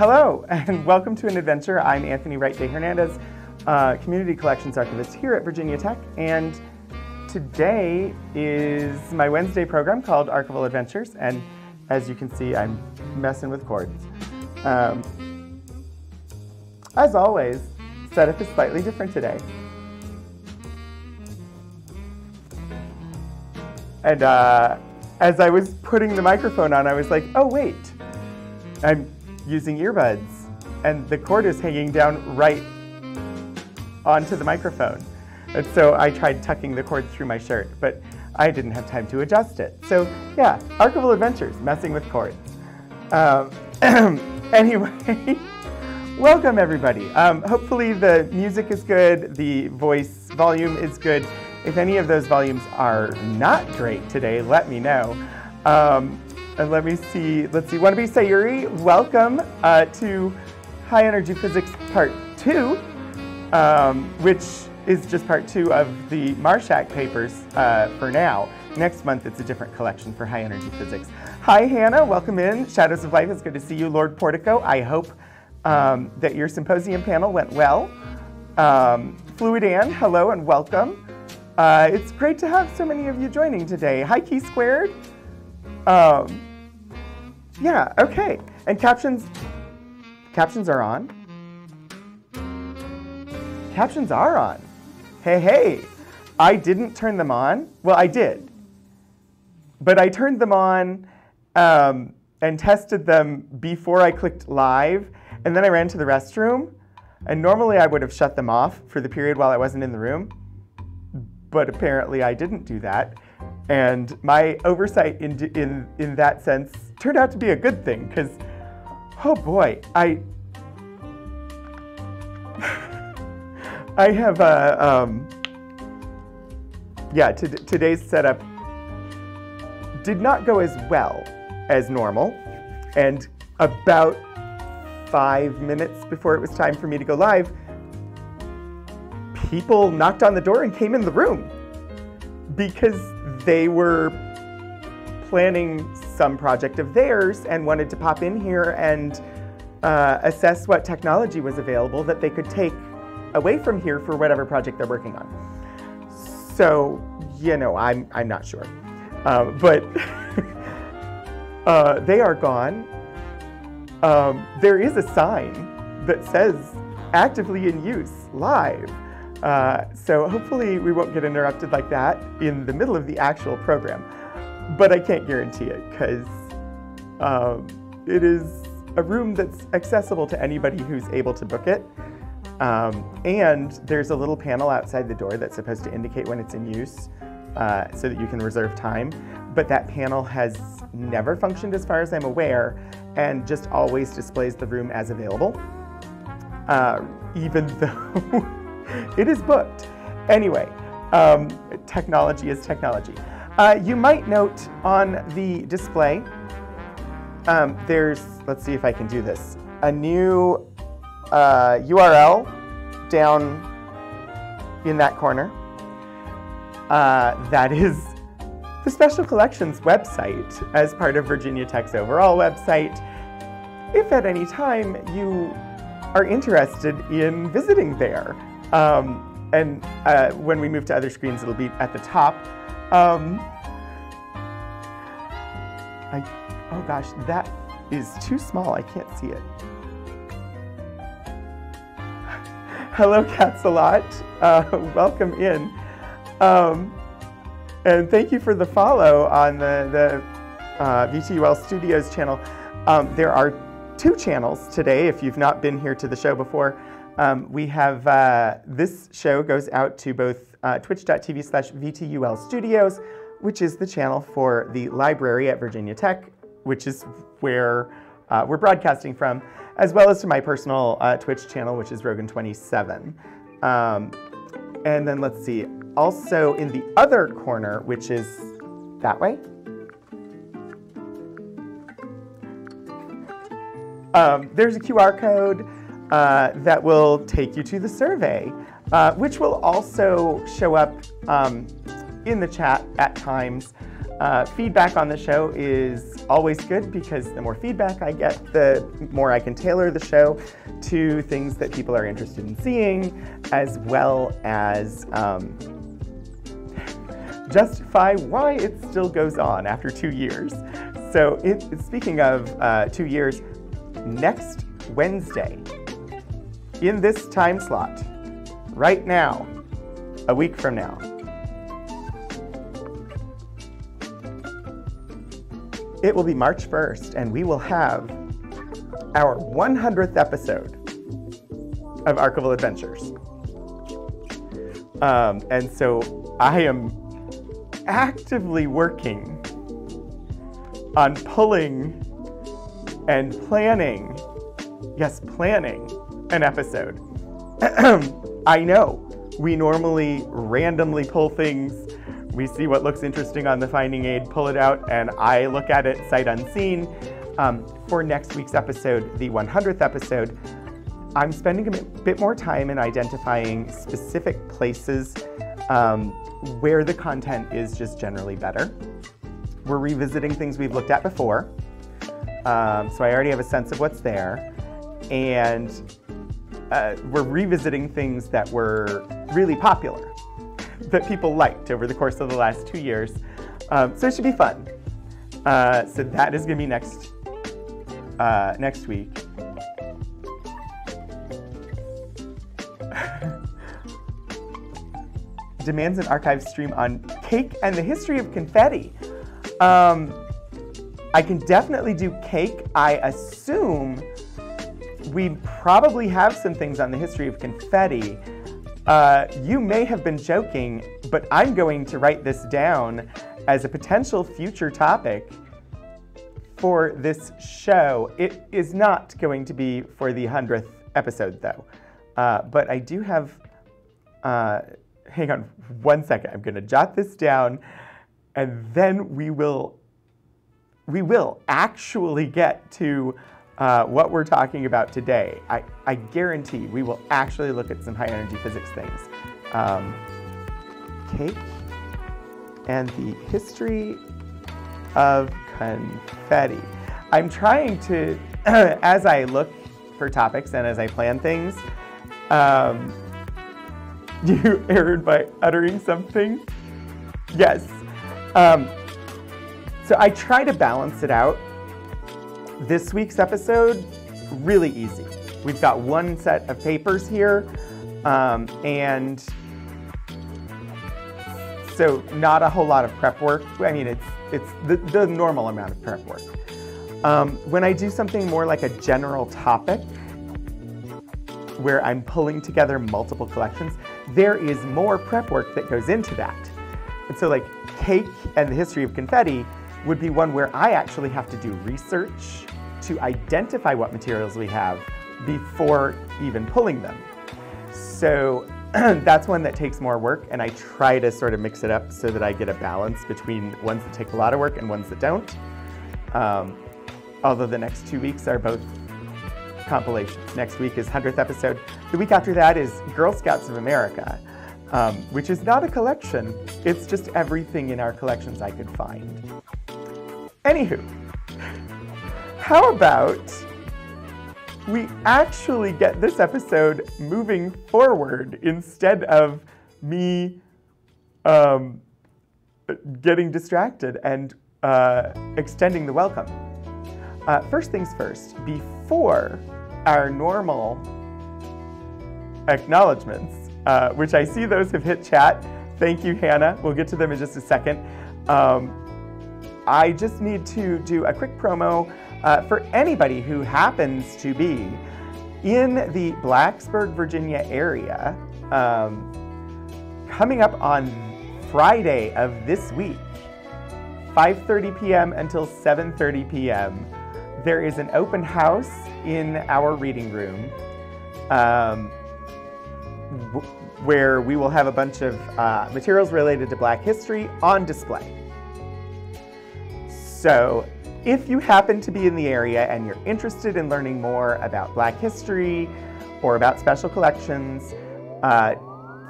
Hello, and welcome to an adventure. I'm Anthony Wright de Hernandez, uh, Community Collections Archivist here at Virginia Tech, and today is my Wednesday program called Archival Adventures, and as you can see, I'm messing with cords. Um, as always, setup is slightly different today. And uh, as I was putting the microphone on, I was like, oh wait, I'm using earbuds and the cord is hanging down right onto the microphone. And so I tried tucking the cord through my shirt, but I didn't have time to adjust it. So yeah, Archival Adventures, messing with cords. Um, anyway, welcome everybody. Um, hopefully the music is good, the voice volume is good. If any of those volumes are not great today, let me know. Um, and let me see, let's see, Wannabe Sayuri, welcome uh, to High Energy Physics Part 2, um, which is just part two of the Marshak papers uh, for now. Next month, it's a different collection for high energy physics. Hi, Hannah, welcome in. Shadows of Life, it's good to see you, Lord Portico. I hope um, that your symposium panel went well. Um, Fluid Ann, hello and welcome. Uh, it's great to have so many of you joining today. Hi, Key Squared. Um, yeah, okay. And captions, captions are on. Captions are on. Hey, hey, I didn't turn them on. Well, I did. But I turned them on um, and tested them before I clicked live. And then I ran to the restroom. And normally I would have shut them off for the period while I wasn't in the room but apparently I didn't do that. And my oversight in, in, in that sense turned out to be a good thing because, oh boy, I, I have a, um, yeah, today's setup did not go as well as normal. And about five minutes before it was time for me to go live, people knocked on the door and came in the room because they were planning some project of theirs and wanted to pop in here and uh, assess what technology was available that they could take away from here for whatever project they're working on. So, you know, I'm, I'm not sure. Uh, but uh, they are gone. Um, there is a sign that says actively in use, live. Uh, so hopefully we won't get interrupted like that in the middle of the actual program. But I can't guarantee it because um, it is a room that's accessible to anybody who's able to book it. Um, and there's a little panel outside the door that's supposed to indicate when it's in use uh, so that you can reserve time. But that panel has never functioned as far as I'm aware and just always displays the room as available. Uh, even though it is booked. Anyway, um, technology is technology. Uh, you might note on the display, um, there's, let's see if I can do this, a new uh, URL down in that corner. Uh, that is the Special Collections website as part of Virginia Tech's overall website. If at any time you are interested in visiting there, um, and uh, when we move to other screens, it'll be at the top. Um, I, oh gosh, that is too small. I can't see it. Hello, Cats a lot. Uh, welcome in. Um, and thank you for the follow on the, the uh, VTUL Studios channel. Um, there are two channels today if you've not been here to the show before. Um, we have, uh, this show goes out to both uh, twitch.tv slash VTUL Studios, which is the channel for the library at Virginia Tech, which is where uh, we're broadcasting from, as well as to my personal uh, Twitch channel, which is Rogan27. Um, and then let's see, also in the other corner, which is that way, um, there's a QR code uh, that will take you to the survey, uh, which will also show up um, in the chat at times. Uh, feedback on the show is always good because the more feedback I get, the more I can tailor the show to things that people are interested in seeing, as well as um, justify why it still goes on after two years. So, it, speaking of uh, two years, next Wednesday, in this time slot, right now, a week from now, it will be March 1st, and we will have our 100th episode of Archival Adventures. Um, and so I am actively working on pulling and planning, yes, planning an episode. I know we normally randomly pull things. We see what looks interesting on the finding aid, pull it out, and I look at it sight unseen. Um, for next week's episode, the 100th episode, I'm spending a bit more time in identifying specific places um, where the content is just generally better. We're revisiting things we've looked at before. Um, so I already have a sense of what's there. And uh, we're revisiting things that were really popular, that people liked over the course of the last two years. Um, so it should be fun. Uh, so that is going to be next uh, next week. Demands an archive stream on cake and the history of confetti. Um, I can definitely do cake. I assume we probably have some things on the history of confetti. Uh, you may have been joking, but I'm going to write this down as a potential future topic for this show. It is not going to be for the 100th episode, though. Uh, but I do have, uh, hang on one second. I'm going to jot this down and then we will we will actually get to uh, what we're talking about today. I, I guarantee we will actually look at some high energy physics things. Um, cake and the history of confetti. I'm trying to, as I look for topics and as I plan things, um, you erred by uttering something? Yes. Um, so I try to balance it out. This week's episode, really easy. We've got one set of papers here, um, and so not a whole lot of prep work. I mean, it's it's the, the normal amount of prep work. Um, when I do something more like a general topic, where I'm pulling together multiple collections, there is more prep work that goes into that. And so like cake and the history of confetti would be one where I actually have to do research to identify what materials we have before even pulling them. So that's one that takes more work and I try to sort of mix it up so that I get a balance between ones that take a lot of work and ones that don't. Um, although the next two weeks are both compilations. Next week is 100th episode. The week after that is Girl Scouts of America um, which is not a collection. It's just everything in our collections I could find. Anywho, how about we actually get this episode moving forward instead of me um, getting distracted and uh, extending the welcome. Uh, first things first, before our normal acknowledgments, uh, which I see those have hit chat. Thank you, Hannah. We'll get to them in just a second. Um, I just need to do a quick promo uh, for anybody who happens to be in the Blacksburg, Virginia area. Um, coming up on Friday of this week, 5:30 p.m. until 7:30 p.m. There is an open house in our reading room. Um, where we will have a bunch of uh, materials related to Black history on display. So if you happen to be in the area and you're interested in learning more about Black history or about special collections, uh,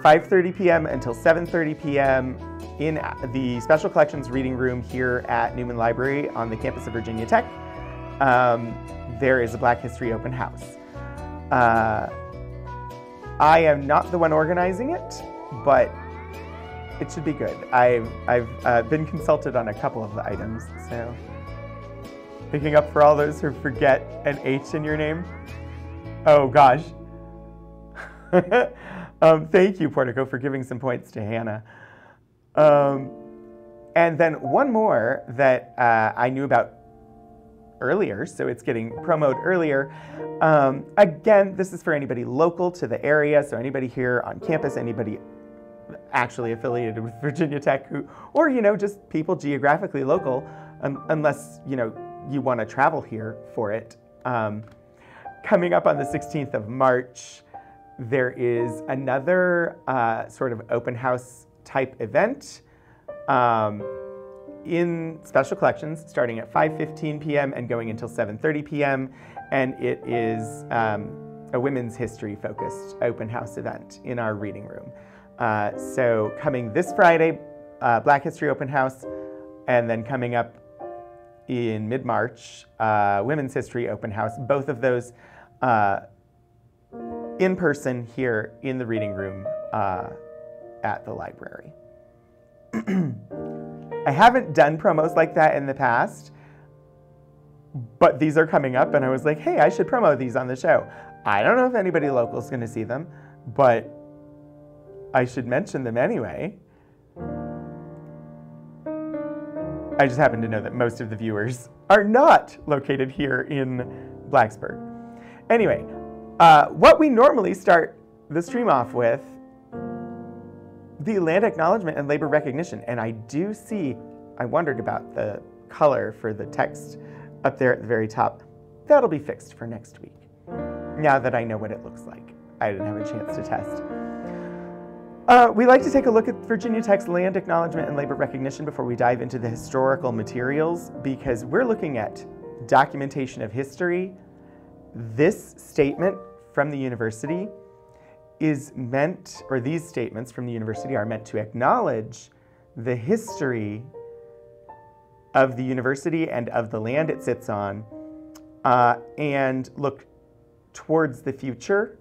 5.30 p.m. until 7.30 p.m. in the Special Collections Reading Room here at Newman Library on the campus of Virginia Tech. Um, there is a Black History Open House. Uh, I am not the one organizing it, but it should be good. I've, I've uh, been consulted on a couple of the items, so picking up for all those who forget an H in your name. Oh gosh. um, thank you, Portico, for giving some points to Hannah. Um, and then one more that uh, I knew about earlier, so it's getting promoted earlier. Um, again, this is for anybody local to the area, so anybody here on campus, anybody actually affiliated with Virginia Tech, who, or you know, just people geographically local, um, unless you know you want to travel here for it. Um, coming up on the 16th of March, there is another uh, sort of open house type event. Um, in special collections starting at 5.15 p.m. and going until 7.30 p.m. And it is um, a women's history focused open house event in our reading room. Uh, so coming this Friday, uh, Black History Open House, and then coming up in mid-March, uh, Women's History Open House, both of those uh, in person here in the reading room uh, at the library. I haven't done promos like that in the past, but these are coming up, and I was like, hey, I should promo these on the show. I don't know if anybody local is going to see them, but I should mention them anyway. I just happen to know that most of the viewers are not located here in Blacksburg. Anyway, uh, what we normally start the stream off with the land acknowledgement and labor recognition. And I do see, I wondered about the color for the text up there at the very top. That'll be fixed for next week, now that I know what it looks like. I didn't have a chance to test. Uh, we like to take a look at Virginia Tech's land acknowledgement and labor recognition before we dive into the historical materials because we're looking at documentation of history. This statement from the university is meant, or these statements from the university are meant to acknowledge the history of the university and of the land it sits on uh, and look towards the future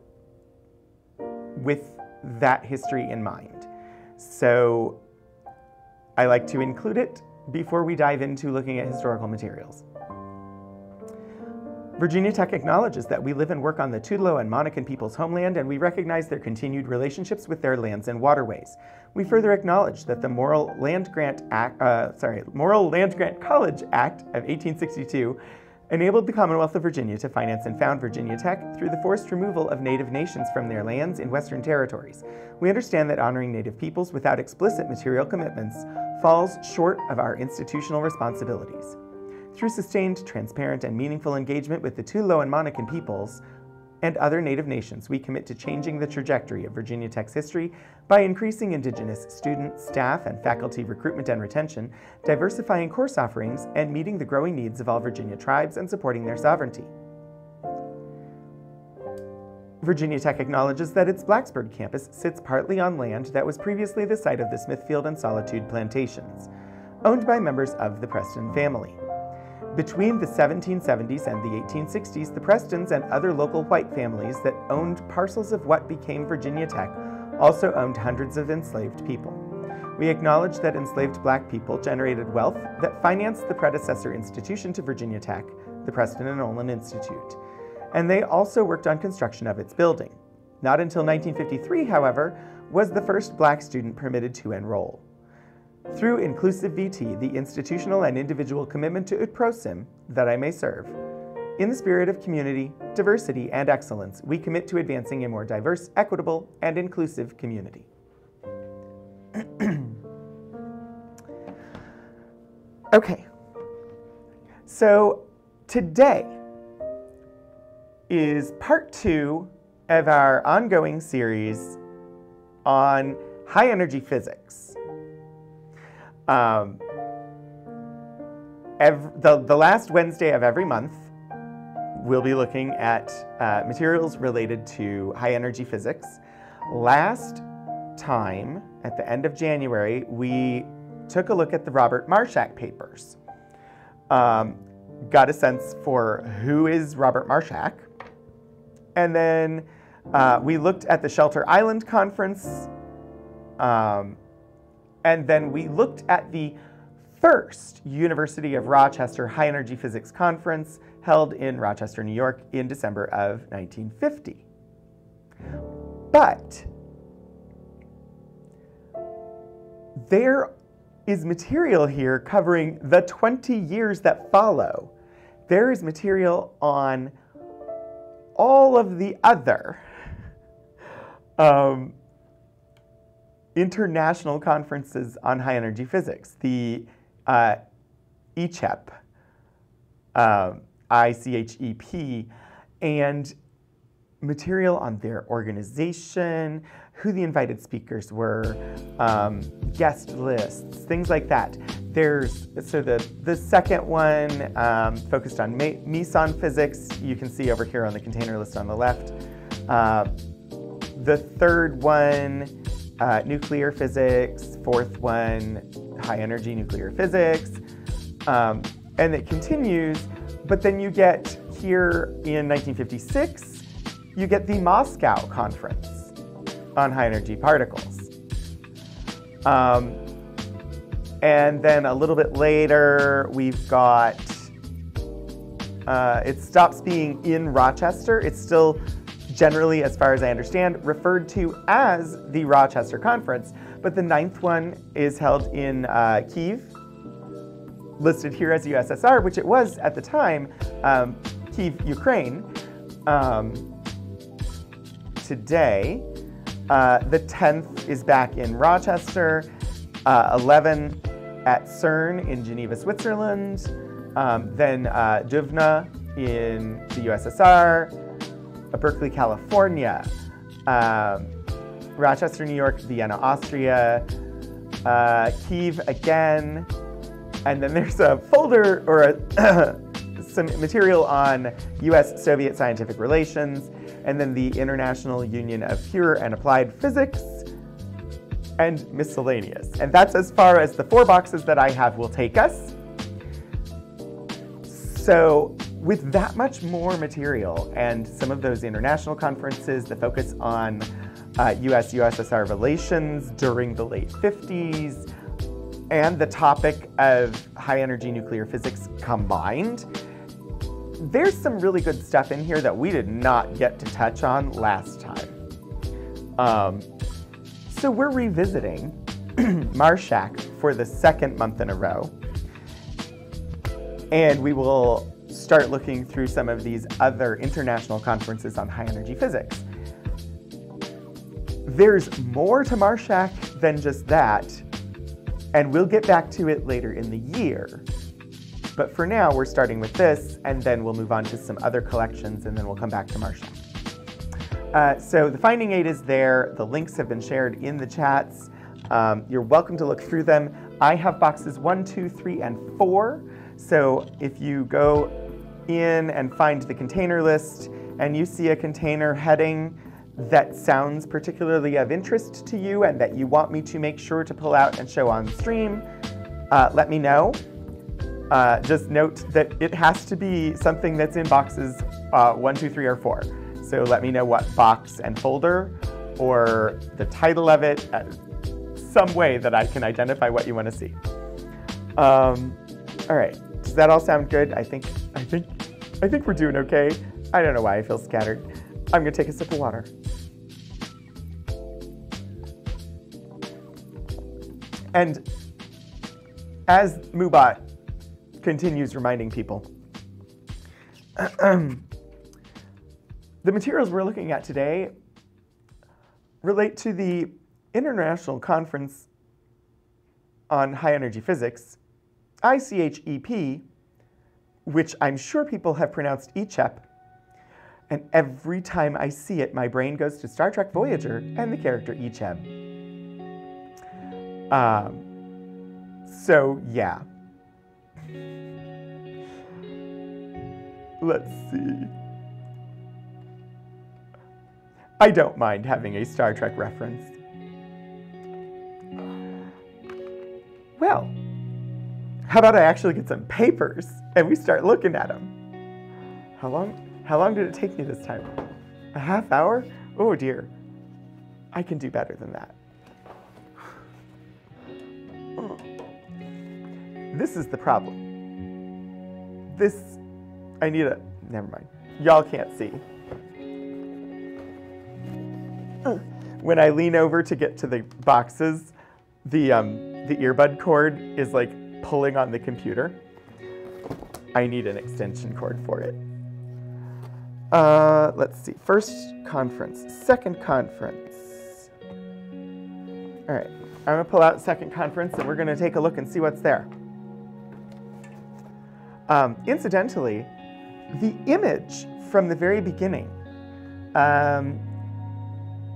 with that history in mind. So I like to include it before we dive into looking at historical materials. Virginia Tech acknowledges that we live and work on the Tutelo and Monacan people's homeland, and we recognize their continued relationships with their lands and waterways. We further acknowledge that the Morrill Land Grant Act, uh, sorry, Morrill Land Grant College Act of 1862 enabled the Commonwealth of Virginia to finance and found Virginia Tech through the forced removal of Native nations from their lands in Western territories. We understand that honoring Native peoples without explicit material commitments falls short of our institutional responsibilities. Through sustained, transparent, and meaningful engagement with the Tutelo and Monacan peoples and other Native nations, we commit to changing the trajectory of Virginia Tech's history by increasing Indigenous student, staff, and faculty recruitment and retention, diversifying course offerings, and meeting the growing needs of all Virginia tribes and supporting their sovereignty. Virginia Tech acknowledges that its Blacksburg campus sits partly on land that was previously the site of the Smithfield and Solitude plantations, owned by members of the Preston family. Between the 1770s and the 1860s, the Prestons and other local white families that owned parcels of what became Virginia Tech also owned hundreds of enslaved people. We acknowledge that enslaved black people generated wealth that financed the predecessor institution to Virginia Tech, the Preston and Olin Institute, and they also worked on construction of its building. Not until 1953, however, was the first black student permitted to enroll. Through Inclusive VT, the institutional and individual commitment to Ut Prosim that I may serve, in the spirit of community, diversity, and excellence, we commit to advancing a more diverse, equitable, and inclusive community. okay, so today is part two of our ongoing series on high energy physics. Um, every, the, the last Wednesday of every month, we'll be looking at uh, materials related to high energy physics. Last time, at the end of January, we took a look at the Robert Marshak papers. Um, got a sense for who is Robert Marshak. And then uh, we looked at the Shelter Island Conference. Um, and then we looked at the first University of Rochester High Energy Physics Conference held in Rochester, New York in December of 1950. But there is material here covering the 20 years that follow. There is material on all of the other um, international conferences on high energy physics, the uh, ECHEP, um, ICHEP, and material on their organization, who the invited speakers were, um, guest lists, things like that. There's so the the second one um, focused on meson physics. You can see over here on the container list on the left. Uh, the third one, uh, nuclear physics. Fourth one, high energy nuclear physics, um, and it continues. But then you get here in 1956, you get the Moscow Conference on high energy particles. Um, and then a little bit later, we've got, uh, it stops being in Rochester. It's still generally, as far as I understand, referred to as the Rochester Conference, but the ninth one is held in uh, Kiev, listed here as USSR, which it was at the time, um, Kiev, Ukraine. Um, today, uh, the 10th is back in Rochester, uh, 11 at CERN in Geneva, Switzerland, um, then uh, Dubna in the USSR, Berkeley, California, um, Rochester, New York, Vienna, Austria, uh, Kiev again, and then there's a folder or a some material on US Soviet scientific relations, and then the International Union of Pure and Applied Physics, and miscellaneous. And that's as far as the four boxes that I have will take us. So with that much more material and some of those international conferences, the focus on uh, US-USSR relations during the late 50s, and the topic of high energy nuclear physics combined, there's some really good stuff in here that we did not get to touch on last time. Um, so we're revisiting Marshak for the second month in a row. And we will start looking through some of these other international conferences on high energy physics. There's more to Marshak than just that, and we'll get back to it later in the year. But for now, we're starting with this, and then we'll move on to some other collections, and then we'll come back to Marshak. Uh, so the finding aid is there. The links have been shared in the chats. Um, you're welcome to look through them. I have boxes one, two, three, and four. So if you go in and find the container list and you see a container heading that sounds particularly of interest to you and that you want me to make sure to pull out and show on stream, uh, let me know. Uh, just note that it has to be something that's in boxes uh, one, two, three, or four. So let me know what box and folder or the title of it, uh, some way that I can identify what you want to see. Um, all right, does that all sound good? I think, I think, I think we're doing okay. I don't know why I feel scattered. I'm gonna take a sip of water. And as Mubot continues reminding people. the materials we're looking at today relate to the International Conference on High Energy Physics, ICHEP, which I'm sure people have pronounced Echep. And every time I see it, my brain goes to Star Trek Voyager and the character Icheb. Um, so, yeah. Let's see. I don't mind having a Star Trek reference. Well, how about I actually get some papers and we start looking at them? How long, how long did it take me this time? A half hour? Oh dear. I can do better than that. This is the problem. This, I need a, never mind. Y'all can't see. When I lean over to get to the boxes, the, um, the earbud cord is like pulling on the computer. I need an extension cord for it. Uh, let's see. First conference, second conference. All right, I'm gonna pull out second conference and we're gonna take a look and see what's there. Um, incidentally, the image from the very beginning um,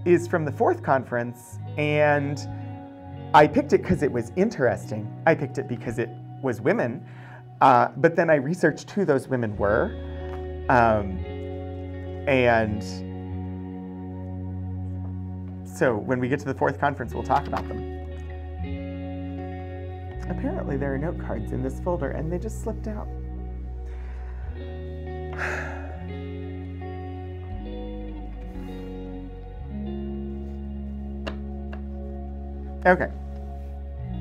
is from the fourth conference, and I picked it because it was interesting. I picked it because it was women, uh, but then I researched who those women were, um, and so when we get to the fourth conference, we'll talk about them. Apparently, there are note cards in this folder, and they just slipped out. Okay.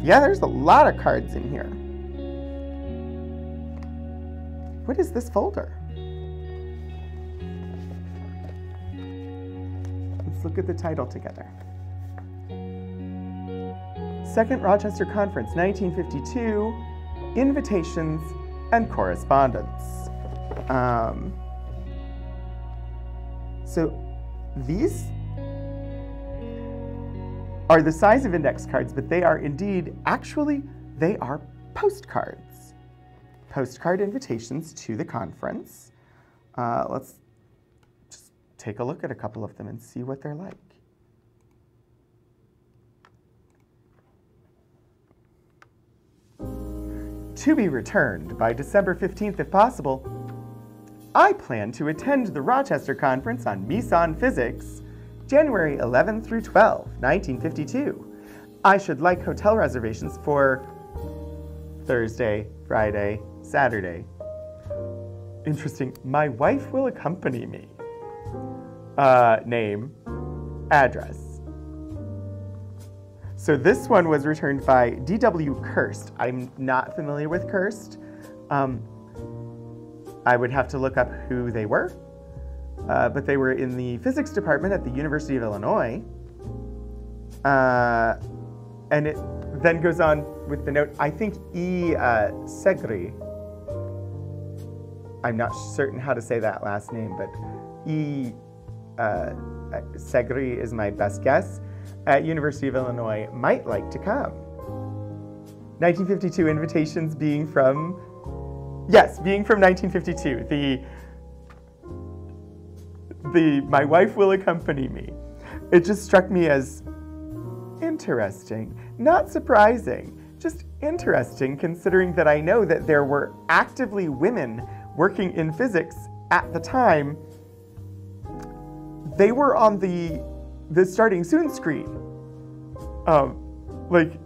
Yeah, there's a lot of cards in here. What is this folder? Let's look at the title together. Second Rochester Conference, 1952, Invitations and Correspondence. Um, so these are the size of index cards, but they are indeed, actually, they are postcards. Postcard invitations to the conference. Uh, let's just take a look at a couple of them and see what they're like. To be returned by December 15th if possible, I plan to attend the Rochester Conference on Meson Physics January 11 through 12, 1952. I should like hotel reservations for Thursday, Friday, Saturday. Interesting. My wife will accompany me. Uh, name, address. So this one was returned by D.W. Kerst. I'm not familiar with Kerst. Um, I would have to look up who they were uh, but they were in the physics department at the University of Illinois. Uh, and it then goes on with the note, I think E. Uh, Segri, I'm not certain how to say that last name, but E. Uh, Segri is my best guess, at University of Illinois might like to come. 1952 invitations being from, yes, being from 1952. The the my wife will accompany me. It just struck me as interesting, not surprising, just interesting considering that I know that there were actively women working in physics at the time. They were on the the starting soon screen. Um, like,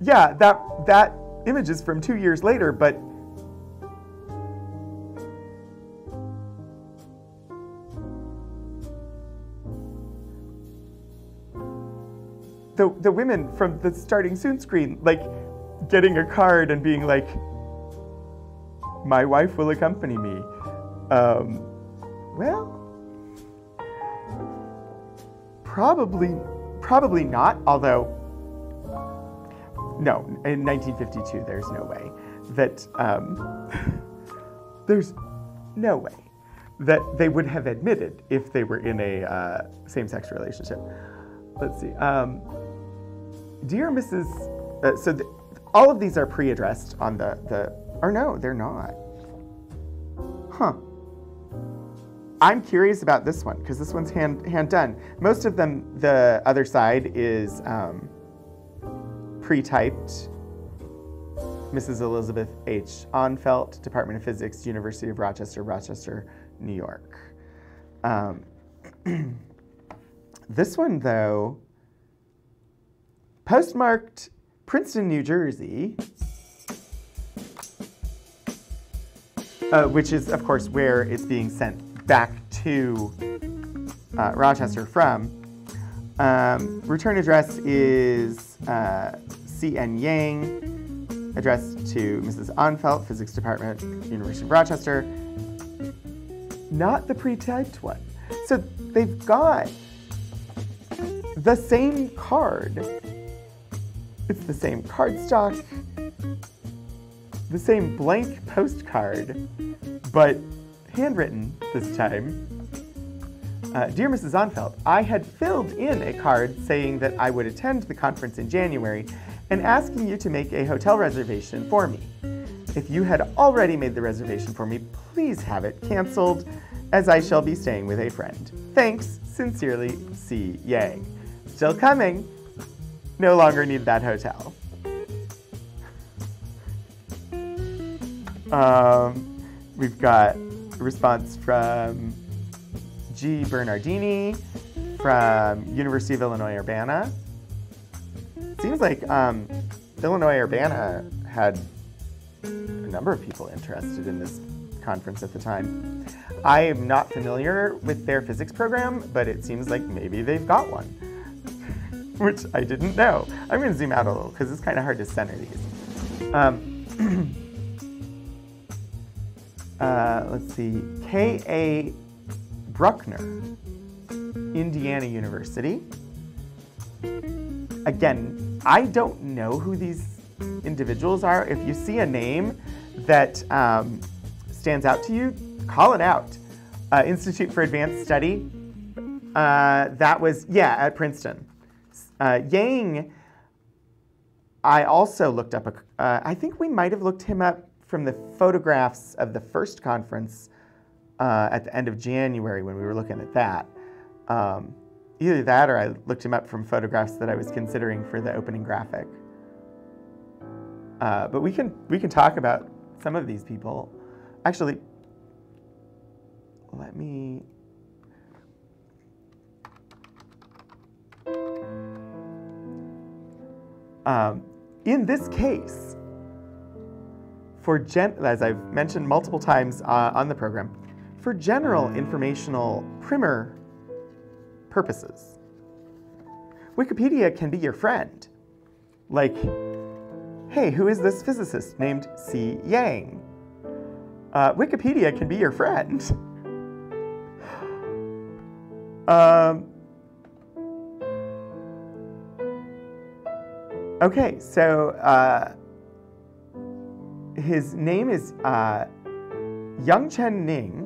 yeah, that that image is from two years later, but the, the women from the starting soon screen, like getting a card and being like, my wife will accompany me. Um, well, probably, probably not, although, no, in 1952, there's no way that, um, there's no way that they would have admitted if they were in a uh, same-sex relationship. Let's see. Um, Dear Mrs. Uh, so all of these are pre-addressed on the the. Or no, they're not. Huh. I'm curious about this one because this one's hand hand done. Most of them, the other side is um, pre-typed. Mrs. Elizabeth H. Onfelt, Department of Physics, University of Rochester, Rochester, New York. Um, this one, though, postmarked Princeton, New Jersey, uh, which is, of course, where it's being sent back to uh, Rochester from. Um, return address is uh, C.N. Yang, addressed to Mrs. Onfelt, Physics Department, University of Rochester. Not the pre-typed one. So they've got the same card. It's the same cardstock, the same blank postcard, but handwritten this time. Uh, Dear Mrs. Onfeld, I had filled in a card saying that I would attend the conference in January and asking you to make a hotel reservation for me. If you had already made the reservation for me, please have it canceled as I shall be staying with a friend. Thanks, sincerely, C. Yang. Still coming. No longer need that hotel. Um, we've got a response from G. Bernardini from University of Illinois Urbana. Seems like um, Illinois Urbana had a number of people interested in this conference at the time. I am not familiar with their physics program, but it seems like maybe they've got one, which I didn't know. I'm going to zoom out a little because it's kind of hard to center these. Um, uh, let's see, K.A. Brueckner, Indiana University. Again, I don't know who these individuals are. If you see a name that um, stands out to you, call it out. Uh, Institute for Advanced Study, uh, that was, yeah, at Princeton. Uh, Yang, I also looked up, a, uh, I think we might have looked him up from the photographs of the first conference uh, at the end of January when we were looking at that. Um, either that or I looked him up from photographs that I was considering for the opening graphic. Uh, but we can, we can talk about some of these people. Actually, let me um, in this case, for gen as I've mentioned multiple times uh, on the program, for general informational primer purposes, Wikipedia can be your friend. Like, hey, who is this physicist named C. Yang? Uh, Wikipedia can be your friend. Um, okay, so uh, his name is uh, Young Chen Ning.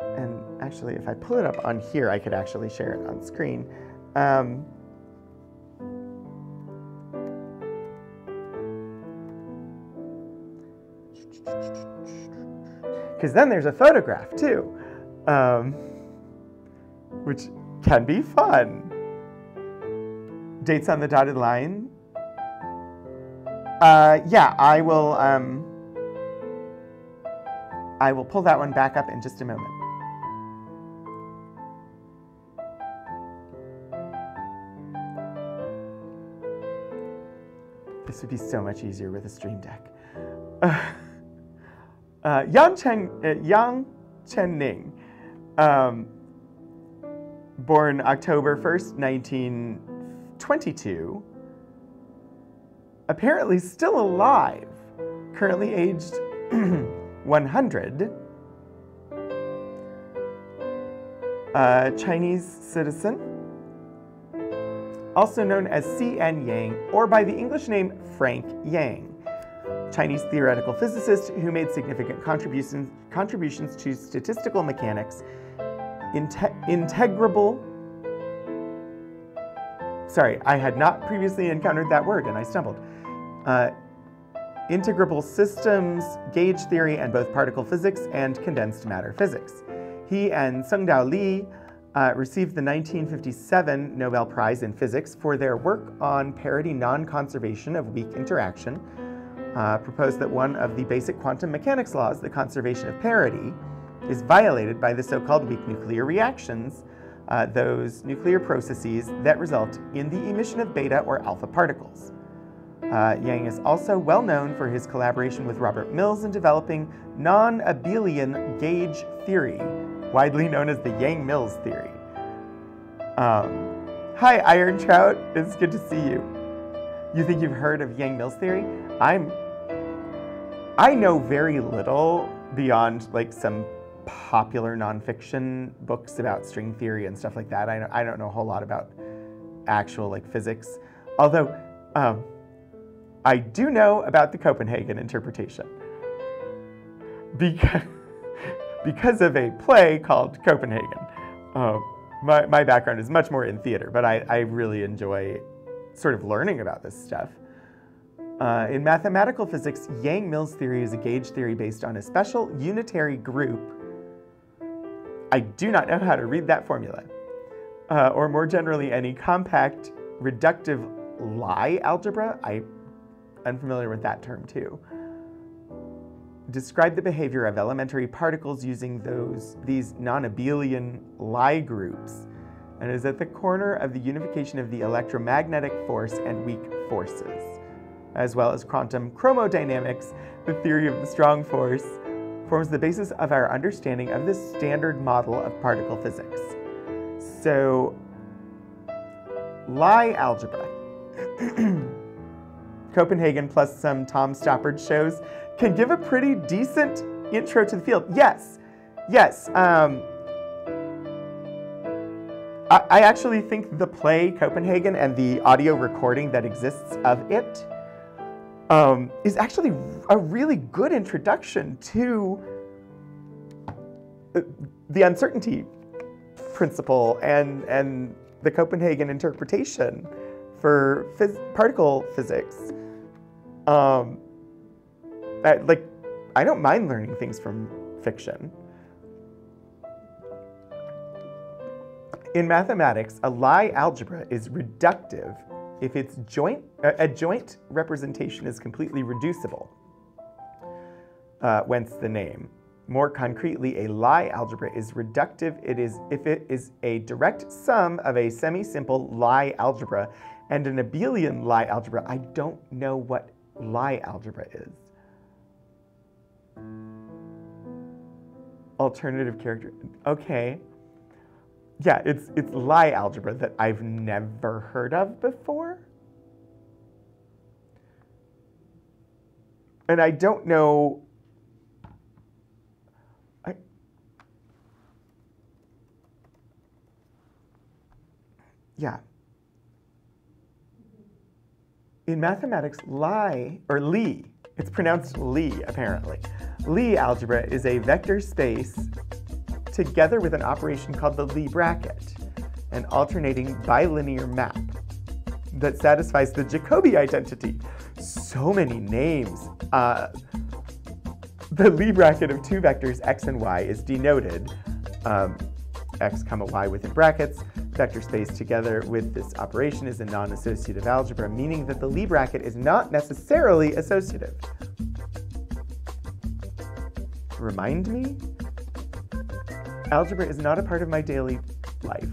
And actually, if I pull it up on here, I could actually share it on screen. Um, because then there's a photograph too. Um, which can be fun. Dates on the dotted line. Uh, yeah, I will. Um, I will pull that one back up in just a moment. This would be so much easier with a Stream Deck. Uh, uh, Yang Chen, uh, Yang Chen Ning. Um, born October 1st, 1922, apparently still alive, currently aged 100, a Chinese citizen, also known as C.N. Yang, or by the English name Frank Yang, Chinese theoretical physicist who made significant contributions, contributions to statistical mechanics Inte integrable. Sorry, I had not previously encountered that word and I stumbled. Uh, integrable systems, gauge theory, and both particle physics and condensed matter physics. He and Tsung-Dao Lee uh, received the 1957 Nobel Prize in Physics for their work on parity non-conservation of weak interaction, uh, proposed that one of the basic quantum mechanics laws, the conservation of parity, is violated by the so-called weak nuclear reactions, uh, those nuclear processes that result in the emission of beta or alpha particles. Uh, Yang is also well known for his collaboration with Robert Mills in developing non abelian gauge theory, widely known as the Yang Mills theory. Um, hi, Iron Trout. It's good to see you. You think you've heard of Yang Mills theory? I'm. I know very little beyond like some popular nonfiction books about string theory and stuff like that. I, I don't know a whole lot about actual like physics, although um, I do know about the Copenhagen interpretation because because of a play called Copenhagen. Uh, my, my background is much more in theater, but I, I really enjoy sort of learning about this stuff. Uh, in mathematical physics, Yang-Mills theory is a gauge theory based on a special unitary group. I do not know how to read that formula. Uh, or more generally, any compact reductive Lie algebra. I'm unfamiliar with that term too. Describe the behavior of elementary particles using those these non-abelian Lie groups and is at the corner of the unification of the electromagnetic force and weak forces, as well as quantum chromodynamics, the theory of the strong force, forms the basis of our understanding of the standard model of particle physics. So, Lie algebra. Copenhagen plus some Tom Stoppard shows can give a pretty decent intro to the field. Yes, yes. Um, I, I actually think the play Copenhagen and the audio recording that exists of it um, is actually a really good introduction to uh, the uncertainty principle and, and the Copenhagen interpretation for phys particle physics. Um, I, like, I don't mind learning things from fiction. In mathematics, a Lie algebra is reductive if its joint, adjoint representation is completely reducible, uh, whence the name. More concretely, a Lie algebra is reductive it is, if it is a direct sum of a semi-simple Lie algebra and an abelian Lie algebra. I don't know what Lie algebra is. Alternative character, okay. Yeah, it's, it's Lie algebra that I've never heard of before. And I don't know I yeah, in mathematics, Lie, or Lie, it's pronounced Lie apparently. Lie algebra is a vector space together with an operation called the Lie bracket, an alternating bilinear map that satisfies the Jacobi identity. So many names. Uh, the Lie bracket of two vectors x and y is denoted um, x comma y within brackets vector space together with this operation is a non-associative algebra, meaning that the Lie bracket is not necessarily associative. Remind me? Algebra is not a part of my daily life.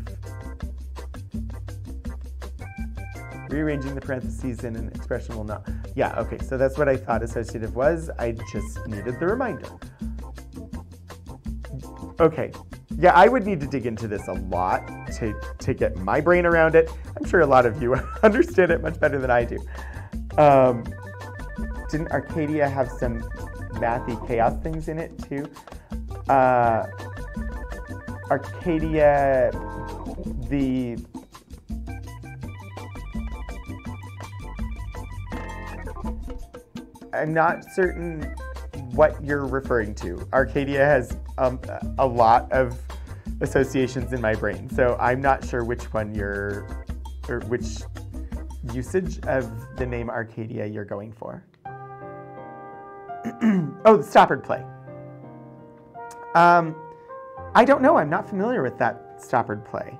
Rearranging the parentheses in an expression will not. Yeah, okay, so that's what I thought associative was. I just needed the reminder. Okay, yeah, I would need to dig into this a lot to, to get my brain around it. I'm sure a lot of you understand it much better than I do. Um, didn't Arcadia have some mathy chaos things in it too? Uh, Arcadia, the I'm not certain what you're referring to. Arcadia has um, a lot of associations in my brain, so I'm not sure which one you're, or which usage of the name Arcadia you're going for. oh, the Stoppard play. Um, I don't know. I'm not familiar with that Stoppard play.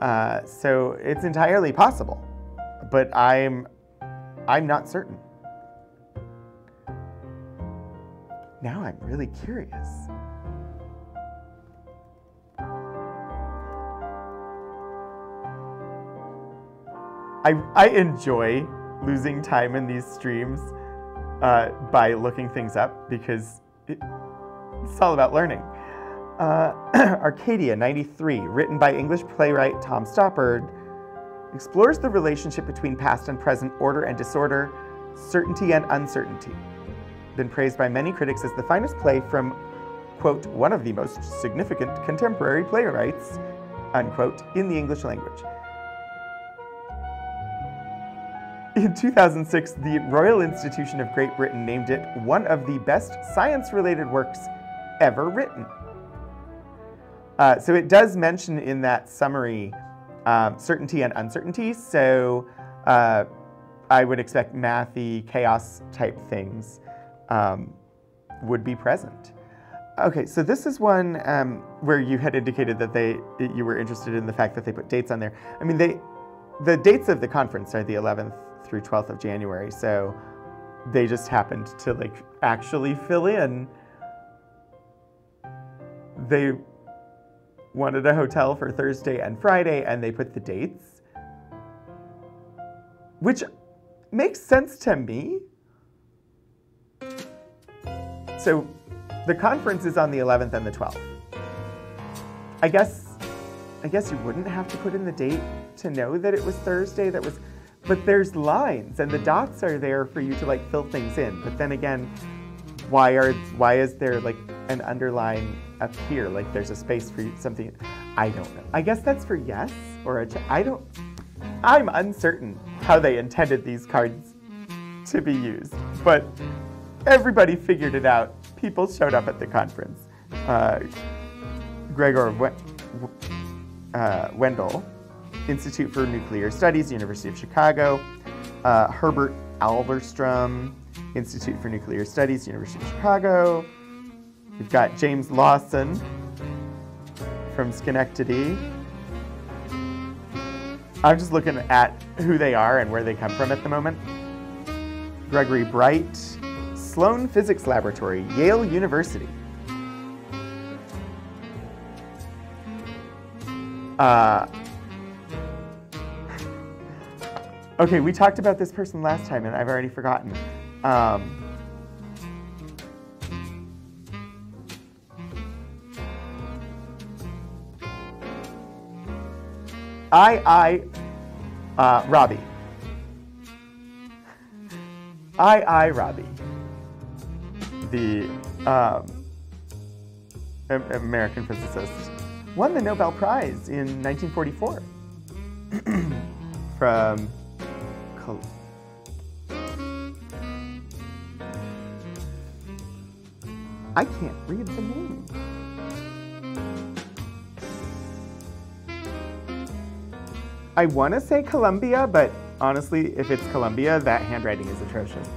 Uh, so it's entirely possible, but I'm I'm not certain. Now I'm really curious. I, I enjoy losing time in these streams uh, by looking things up because it, it's all about learning. Uh, Arcadia 93, written by English playwright Tom Stoppard, explores the relationship between past and present order and disorder, certainty and uncertainty. Been praised by many critics as the finest play from, quote, one of the most significant contemporary playwrights, unquote, in the English language. In 2006, the Royal Institution of Great Britain named it one of the best science related works ever written. Uh, so it does mention in that summary um, certainty and uncertainty. So uh, I would expect mathy, chaos type things um, would be present. Okay, so this is one um, where you had indicated that they you were interested in the fact that they put dates on there. I mean, they the dates of the conference are the 11th through 12th of January, so they just happened to like actually fill in. They wanted a hotel for Thursday and Friday, and they put the dates, which makes sense to me. So the conference is on the 11th and the 12th. I guess I guess you wouldn't have to put in the date to know that it was Thursday that was but there's lines and the dots are there for you to like fill things in. But then again, why are why is there like an underline up here? Like there's a space for something. I don't know. I guess that's for yes or a. I don't. I'm uncertain how they intended these cards to be used, but everybody figured it out. People showed up at the conference. Uh, Gregor uh, Wentzel, Institute for Nuclear Studies, University of Chicago. Uh, Herbert Alverstrom, Institute for Nuclear Studies, University of Chicago. We've got James Lawson from Schenectady. I'm just looking at who they are and where they come from at the moment. Gregory Breit, Sloan Physics Laboratory, Yale University. Uh, okay, we talked about this person last time and I've already forgotten. Um, I, I, uh, Rabi. I, I, Rabi. The um, American physicist won the Nobel Prize in 1944 from I can't read the name. I want to say Columbia, but honestly, if it's Columbia, that handwriting is atrocious.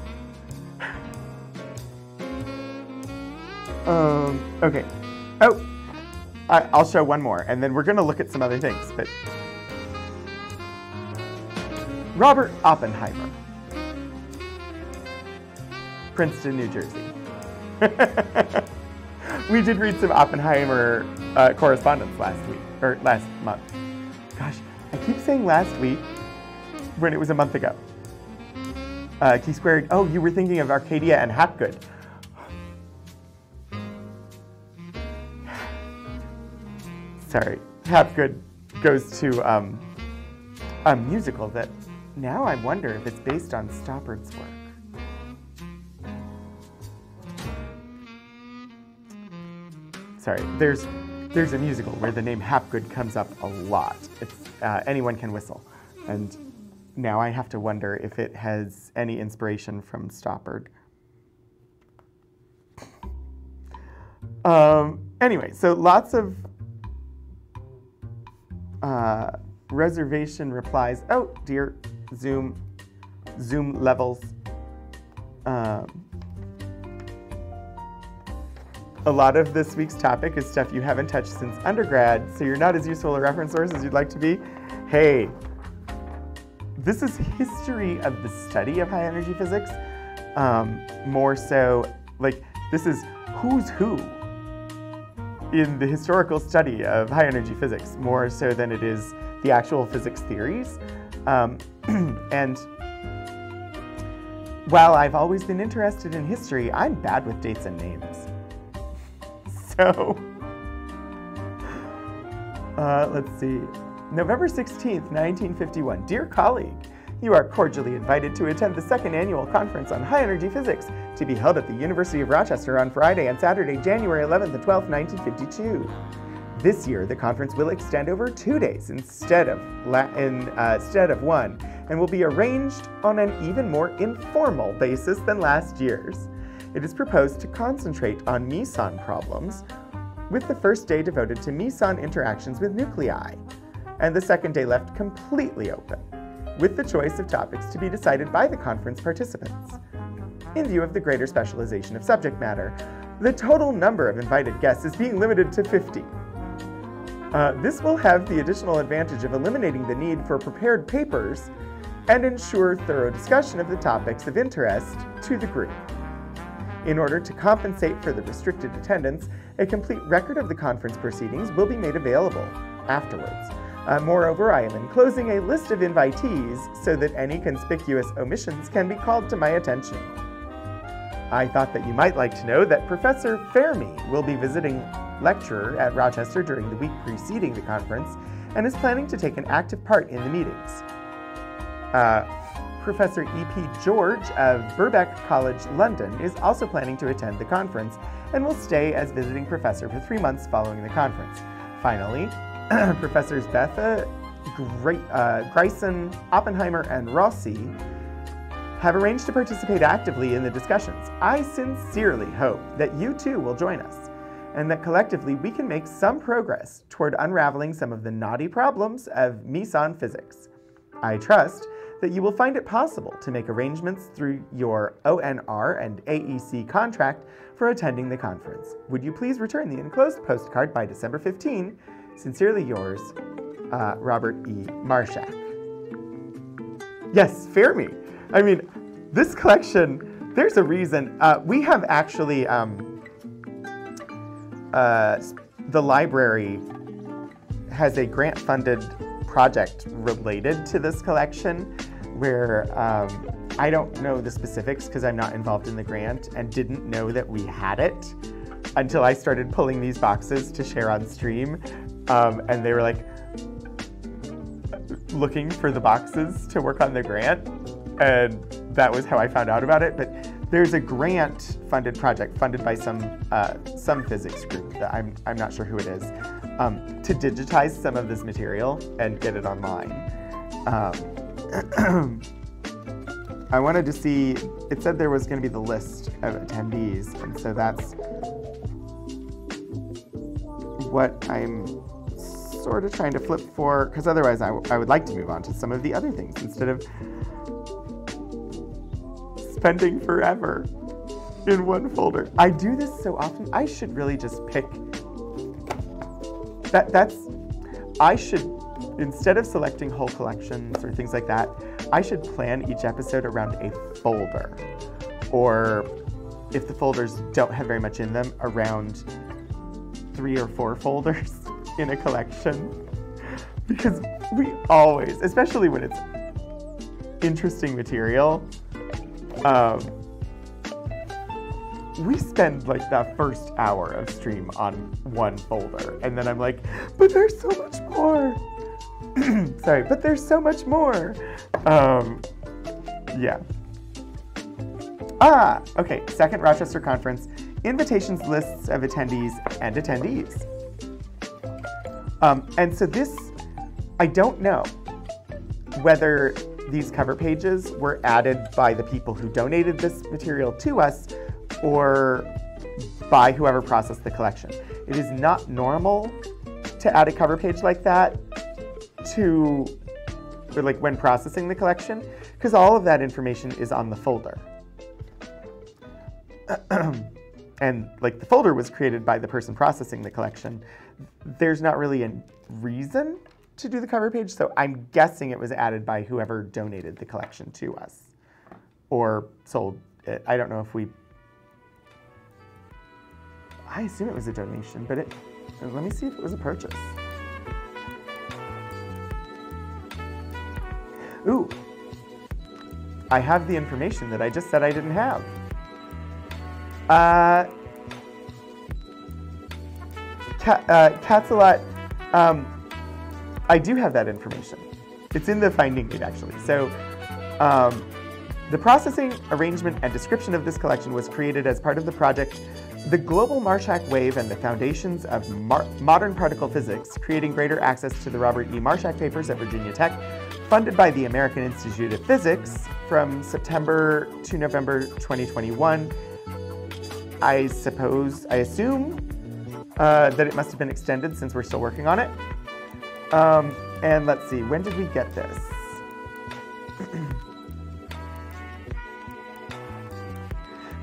um, okay. Oh, I, will show one more, and then we're going to look at some other things. But Robert Oppenheimer, Princeton, New Jersey. we did read some Oppenheimer uh, correspondence last week, or last month. Gosh, I keep saying last week when it was a month ago. Uh, T squared, oh, you were thinking of Arcadia and Hapgood. Sorry, Hapgood goes to um, a musical that now I wonder if it's based on Stoppard's work. sorry, there's there's a musical where the name Hapgood comes up a lot. Uh, anyone can whistle, and now I have to wonder if it has any inspiration from Stoppard. Um, anyway, so lots of uh, reservation replies. Oh dear, Zoom, Zoom levels. Um, a lot of this week's topic is stuff you haven't touched since undergrad, so you're not as useful a reference source as you'd like to be. Hey, this is history of the study of high energy physics. Um, more so, like, this is who's who in the historical study of high energy physics, more so than it is the actual physics theories. Um, and while I've always been interested in history, I'm bad with dates and names. So, uh, let's see. November 16th, 1951. Dear colleague, you are cordially invited to attend the second annual conference on high energy physics to be held at the University of Rochester on Friday and Saturday, January 11th and 12th, 1952. This year, the conference will extend over two days instead of, in, uh, instead of one, and will be arranged on an even more informal basis than last year's. It is proposed to concentrate on meson problems, with the first day devoted to meson interactions with nuclei, and the second day left completely open, with the choice of topics to be decided by the conference participants. In view of the greater specialization of subject matter, the total number of invited guests is being limited to 50. Uh, this will have the additional advantage of eliminating the need for prepared papers and ensure thorough discussion of the topics of interest to the group. In order to compensate for the restricted attendance, a complete record of the conference proceedings will be made available afterwards. Uh, moreover, I am enclosing a list of invitees so that any conspicuous omissions can be called to my attention. I thought that you might like to know that Professor Fermi will be visiting lecturer at Rochester during the week preceding the conference and is planning to take an active part in the meetings. Uh, Professor E.P. George of Birkbeck College, London, is also planning to attend the conference and will stay as visiting professor for three months following the conference. Finally, Professors Bethe, uh, Oppenheimer, and Rossi have arranged to participate actively in the discussions. I sincerely hope that you too will join us, and that collectively we can make some progress toward unraveling some of the knotty problems of meson physics. I trust that you will find it possible to make arrangements through your ONR and AEC contract for attending the conference. Would you please return the enclosed postcard by December 15? Sincerely yours, uh, Robert E. Marshak. Yes, Fermi. I mean, this collection, there's a reason. Uh, we have actually, um, uh, the library has a grant funded project related to this collection where um, I don't know the specifics because I'm not involved in the grant and didn't know that we had it until I started pulling these boxes to share on stream. Um, and they were like looking for the boxes to work on the grant. And that was how I found out about it. But there's a grant funded project funded by some uh, some physics group that I'm, I'm not sure who it is um, to digitize some of this material and get it online. Um, I wanted to see, it said there was going to be the list of attendees, and so that's what I'm sort of trying to flip for, because otherwise I, I would like to move on to some of the other things instead of spending forever in one folder. I do this so often, I should really just pick. That, that's, I should instead of selecting whole collections or things like that, I should plan each episode around a folder. Or if the folders don't have very much in them, around three or four folders in a collection. Because we always, especially when it's interesting material, um, we spend like that first hour of stream on one folder, and then I'm like, but there's so much more. Sorry, but there's so much more. Um, yeah. Ah, okay. Second Rochester Conference invitations lists of attendees and attendees. Um, and so this, I don't know whether these cover pages were added by the people who donated this material to us or by whoever processed the collection. It is not normal to add a cover page like that to, or like when processing the collection, because all of that information is on the folder. and like the folder was created by the person processing the collection. There's not really a reason to do the cover page, so I'm guessing it was added by whoever donated the collection to us or sold it. I don't know if we. I assume it was a donation, but it. Let me see if it was a purchase. Ooh, I have the information that I just said I didn't have. Uh, Cat, uh, um, I do have that information. It's in the finding aid, actually. So um, the processing, arrangement, and description of this collection was created as part of the project The Global Marshak Wave and the Foundations of Mar Modern Particle Physics, creating greater access to the Robert E. Marshak papers at Virginia Tech, funded by the American Institute of Physics from September to November 2021. I suppose, I assume uh, that it must have been extended since we're still working on it. Um, and let's see, when did we get this?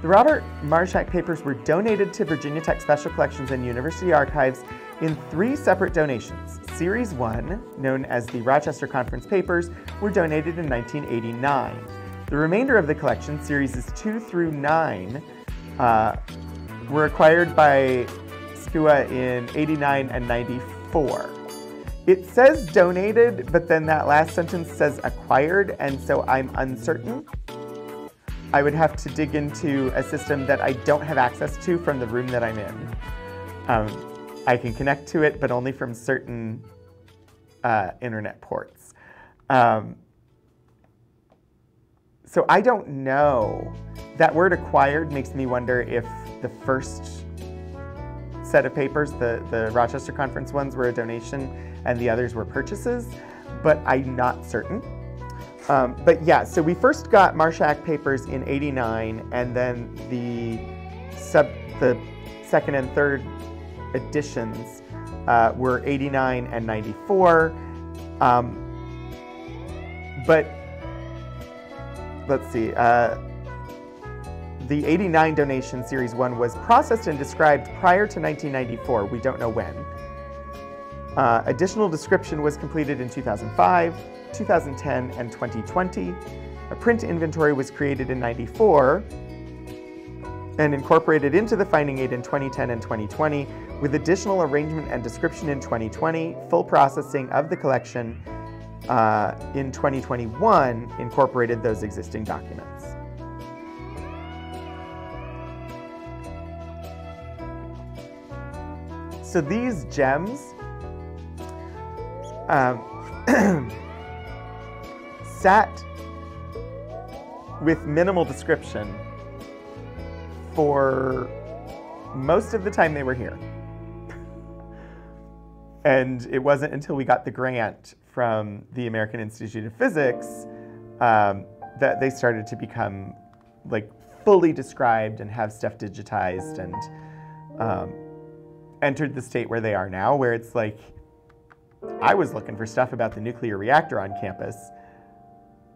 the Robert Marshak papers were donated to Virginia Tech Special Collections and University Archives in three separate donations. Series 1, known as the Rochester Conference Papers, were donated in 1989. The remainder of the collection, series 2 through 9, uh, were acquired by SCUA in 89 and 94. It says donated, but then that last sentence says acquired, and so I'm uncertain. I would have to dig into a system that I don't have access to from the room that I'm in. Um, I can connect to it, but only from certain uh, internet ports. Um, so I don't know. That word acquired makes me wonder if the first set of papers, the, the Rochester Conference ones were a donation and the others were purchases, but I'm not certain. Um, but yeah, so we first got Marshak papers in 89 and then the sub, the second and third editions uh, were 89 and 94. Um, but let's see, uh, the 89 donation Series 1 was processed and described prior to 1994. We don't know when. Uh, additional description was completed in 2005, 2010, and 2020. A print inventory was created in 94 and incorporated into the finding aid in 2010 and 2020, with additional arrangement and description in 2020, full processing of the collection uh, in 2021 incorporated those existing documents. So these gems um, sat with minimal description for most of the time they were here. And it wasn't until we got the grant from the American Institute of Physics um, that they started to become like fully described and have stuff digitized and um, entered the state where they are now, where it's like, I was looking for stuff about the nuclear reactor on campus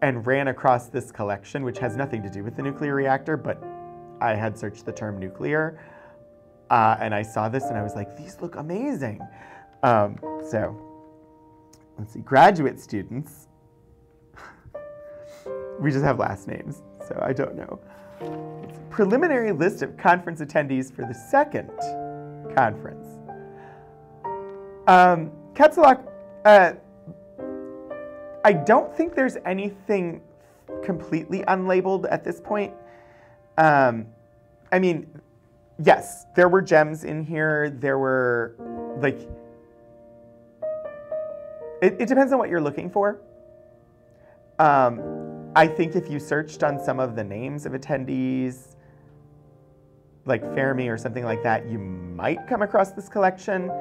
and ran across this collection, which has nothing to do with the nuclear reactor, but I had searched the term nuclear. Uh, and I saw this and I was like, these look amazing. Um, so, let's see, graduate students. we just have last names, so I don't know. Preliminary list of conference attendees for the second conference. Um, uh, I don't think there's anything completely unlabeled at this point. Um, I mean, yes, there were gems in here. There were, like, it, it depends on what you're looking for. Um, I think if you searched on some of the names of attendees, like Fermi or something like that, you might come across this collection,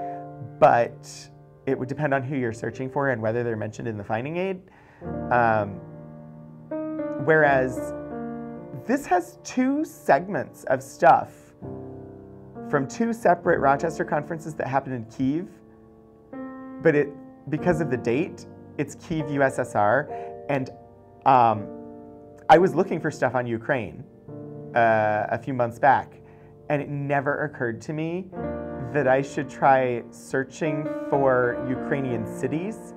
but it would depend on who you're searching for and whether they're mentioned in the finding aid. Um, whereas this has two segments of stuff from two separate Rochester conferences that happened in Kiev, but it because of the date, it's Kiev, USSR, and um, I was looking for stuff on Ukraine uh, a few months back, and it never occurred to me that I should try searching for Ukrainian cities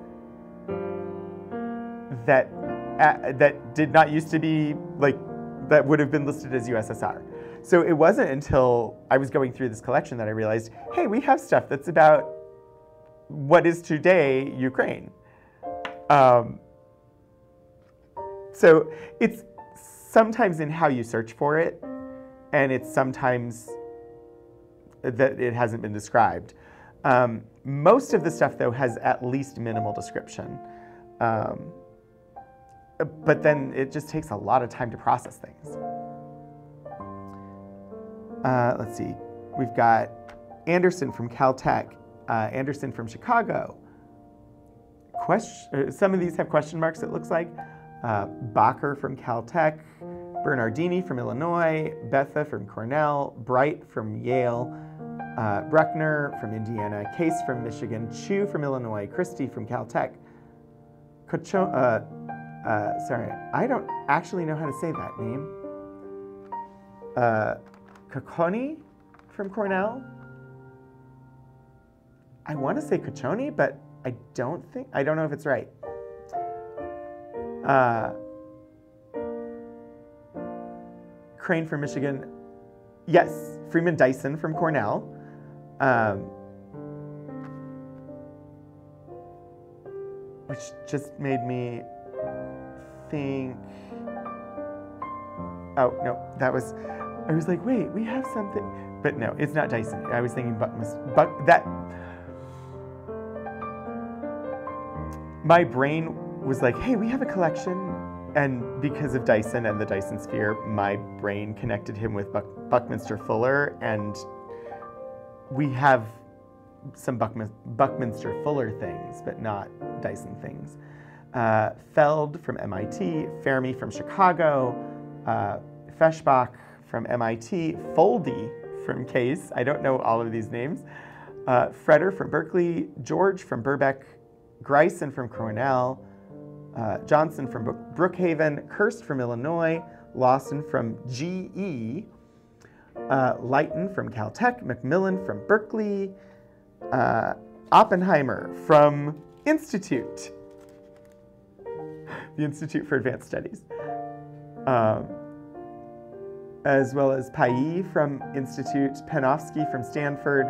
that uh, that did not used to be like that would have been listed as USSR. So it wasn't until I was going through this collection that I realized, hey, we have stuff that's about what is today Ukraine. Um, So it's sometimes in how you search for it, and it's sometimes that it hasn't been described. Um, most of the stuff, though, has at least minimal description. Um, but then it just takes a lot of time to process things. Uh, let's see. We've got Anderson from Caltech, uh, Anderson from Chicago. Question, uh, some of these have question marks, it looks like. Uh, Bacher from Caltech, Bernardini from Illinois, Bethe from Cornell, Breit from Yale, uh, Brueckner from Indiana, Case from Michigan, Chew from Illinois, Christy from Caltech, Cocho, uh, sorry, I don't actually know how to say that name. Uh, Cocconi from Cornell. I want to say Cochoni, but I don't think, I don't know if it's right. Uh, Crane from Michigan. Yes, Freeman Dyson from Cornell. Um, which just made me think. Oh, no, that was. I was like, wait, we have something. But no, it's not Dyson. I was thinking Buckminster. Buck, that. My brain was like, hey, we have a collection. And because of Dyson and the Dyson sphere, my brain connected him with Buck, Buckminster Fuller and we have some Buckmin- Buckminster Fuller things, but not Dyson things. Uh, Feld from MIT, Fermi from Chicago, uh, Feshbach from MIT, Foldy from Case. I don't know all of these names. Uh, from Berkeley, George from Birkbeck, Greisen from Cornell, uh, Johnson from Brookhaven, Kerst from Illinois, Lawson from GE, uh, Lighton from Caltech, McMillan from Berkeley, uh, Oppenheimer from Institute, the Institute for Advanced Studies, um, as well as Pai from Institute, Panofsky from Stanford,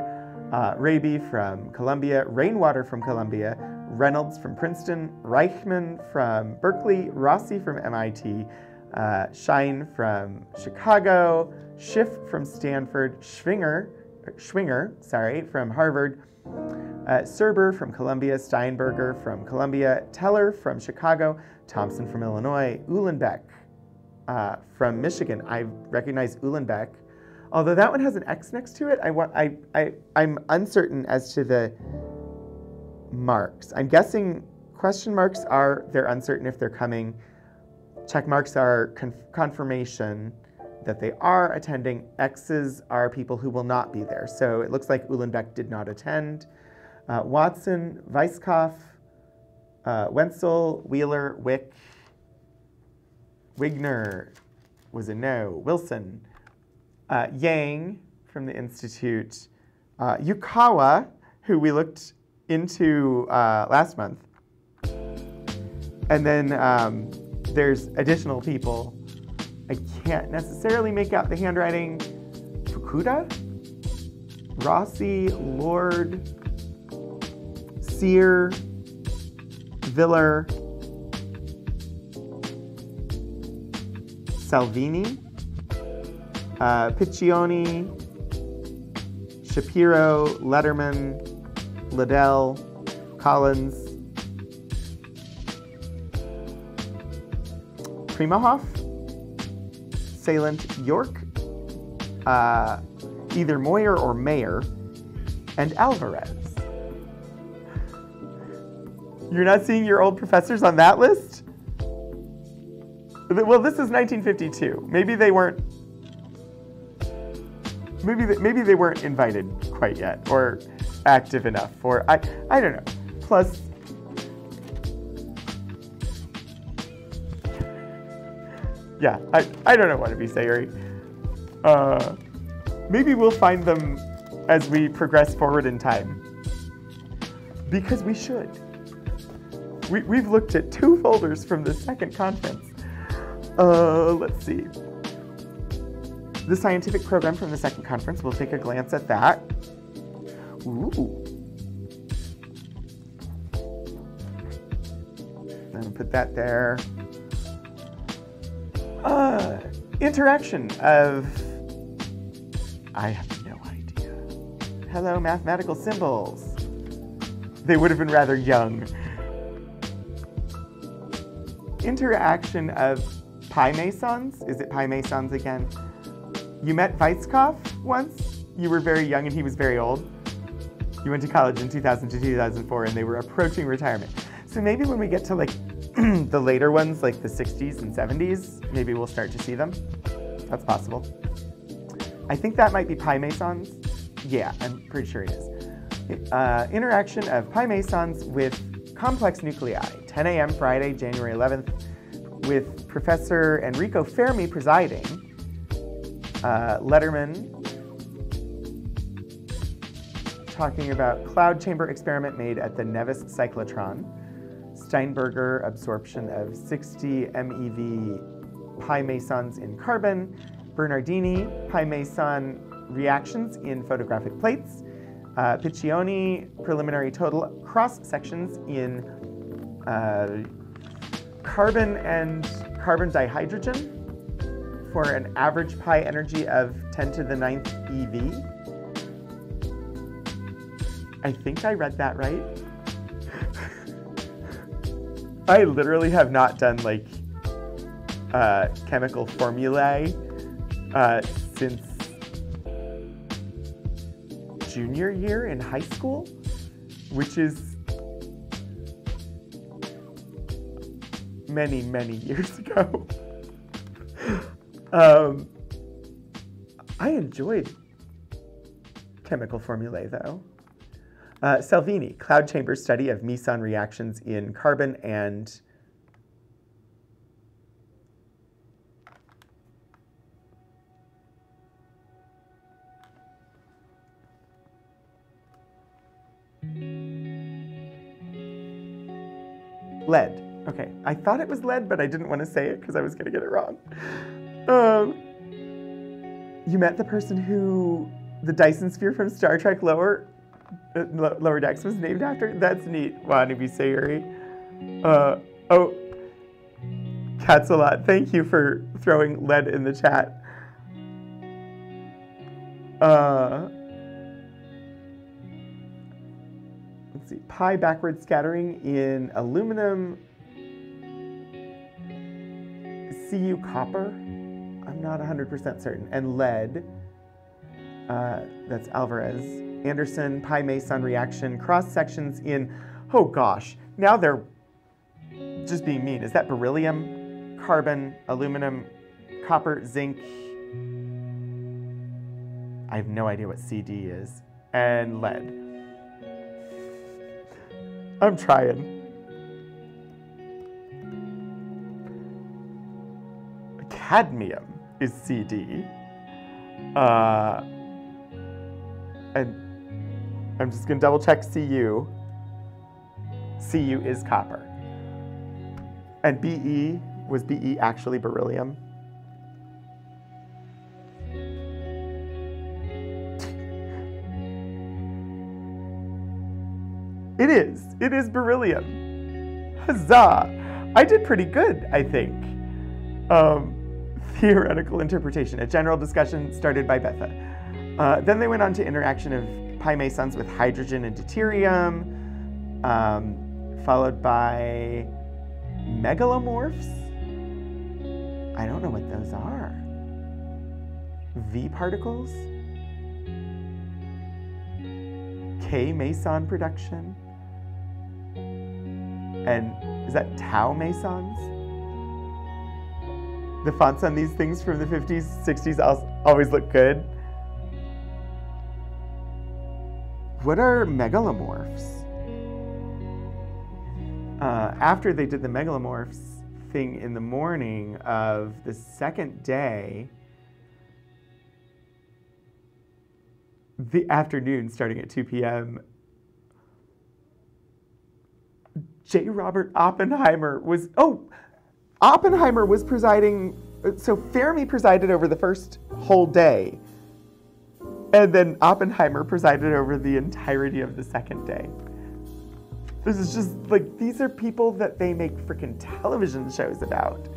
uh, Rabi from Columbia, Rainwater from Columbia, Reynolds from Princeton, Reichman from Berkeley, Rossi from MIT, uh, Schein from Chicago, Schiff from Stanford, Schwinger, Schwinger, sorry, from Harvard, uh, Serber from Columbia, Steinberger from Columbia, Teller from Chicago, Thompson from Illinois, Uhlenbeck uh, from Michigan. I recognize Uhlenbeck. Although that one has an X next to it, I want, I, I, I'm uncertain as to the marks. I'm guessing question marks are, they're uncertain if they're coming. Check marks are confirmation that they are attending. X's are people who will not be there. So it looks like Uhlenbeck did not attend. Uh, Watson, Weisskopf, uh, Wentzel, Wheeler, Wick, Wigner was a no. Wilson, uh, Yang from the Institute, uh, Yukawa, who we looked into uh, last month. And then um, there's additional people I can't necessarily make out the handwriting. Fukuda? Rossi, Lord, Sear, Viller, Salvini, uh, Piccioni, Shapiro, Lederman, Liddell, Collins, Primakoff, Salient York, uh, either Moyer or Mayer, and Alvarez. You're not seeing your old professors on that list? Well, this is 1952. Maybe they weren't. Maybe they, maybe they weren't invited quite yet, or active enough, or I I don't know. Plus, yeah, I, I don't know what to be saying. Uh, maybe we'll find them as we progress forward in time. Because we should. We, we've looked at two folders from the second conference. Uh, let's see. The scientific program from the second conference, we'll take a glance at that. Ooh. And put that there. Uh, interaction of. I have no idea. Hello, mathematical symbols. They would have been rather young. Interaction of pi mesons. Is it pi mesons again? You met Weisskopf once? You were very young and he was very old. You went to college in 2000 to 2004 and they were approaching retirement. So maybe when we get to like the later ones, like the 60s and 70s, maybe we'll start to see them. That's possible. I think that might be pi mesons. Yeah, I'm pretty sure it is. Uh, interaction of pi mesons with complex nuclei, 10 a.m. Friday, January 11th, with Professor Enrico Fermi presiding. Uh, Lederman talking about cloud chamber experiment made at the Nevis cyclotron. Steinberger absorption of 60 MeV pi mesons in carbon. Bernardini pi meson reactions in photographic plates. Uh, Piccioni preliminary total cross sections in uh, carbon and carbon dihydrogen for an average pi energy of 10 to the 9th eV. I think I read that right. I literally have not done like uh, chemical formulae uh, since junior year in high school, which is many, many years ago. um, I enjoyed chemical formulae though. Uh, Salvini, cloud chamber study of meson reactions in carbon and lead. Okay, I thought it was lead, but I didn't want to say it because I was going to get it wrong. Um, you met the person who the Dyson sphere from Star Trek Lower uh, Lower Decks was named after. That's neat, Wanabe Sayuri. Uh, oh, cats a lot. Thank you for throwing lead in the chat. Uh, let's see, pi backward scattering in aluminum, Cu copper, I'm not 100% certain, and lead, uh, that's Alvarez, Anderson, pi meson reaction, cross sections in, oh gosh, now they're just being mean. Is that beryllium, carbon, aluminum, copper, zinc? I have no idea what CD is, and lead. I'm trying. Cadmium is CD. Uh, and I'm just going to double check Cu. Cu is copper. And Be, was Be actually beryllium? It is. Beryllium. Huzzah! I did pretty good, I think. Um, theoretical interpretation, a general discussion started by Bethe. Uh, then they went on to interaction of pi mesons with hydrogen and deuterium, um, followed by megalomorphs. I don't know what those are. V particles? K meson production? And is that tau mesons? The fonts on these things from the 50s, 60s always look good. What are megalomorphs? Uh, after they did the megalomorphs thing in the morning of the second day, the afternoon starting at 2 p.m., J. Robert Oppenheimer was, oh, Oppenheimer was presiding, so Fermi presided over the first whole day. And then Oppenheimer presided over the entirety of the second day. This is just like, these are people that they make freaking television shows about.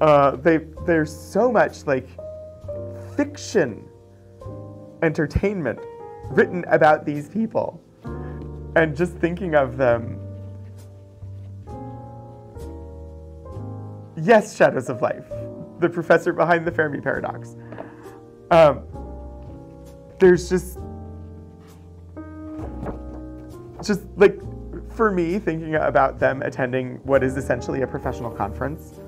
Uh, they there's so much like fiction entertainment written about these people, and just thinking of them. Yes, Shadows of Life, the professor behind the Fermi paradox. Um, there's just just like for me thinking about them attending what is essentially a professional conference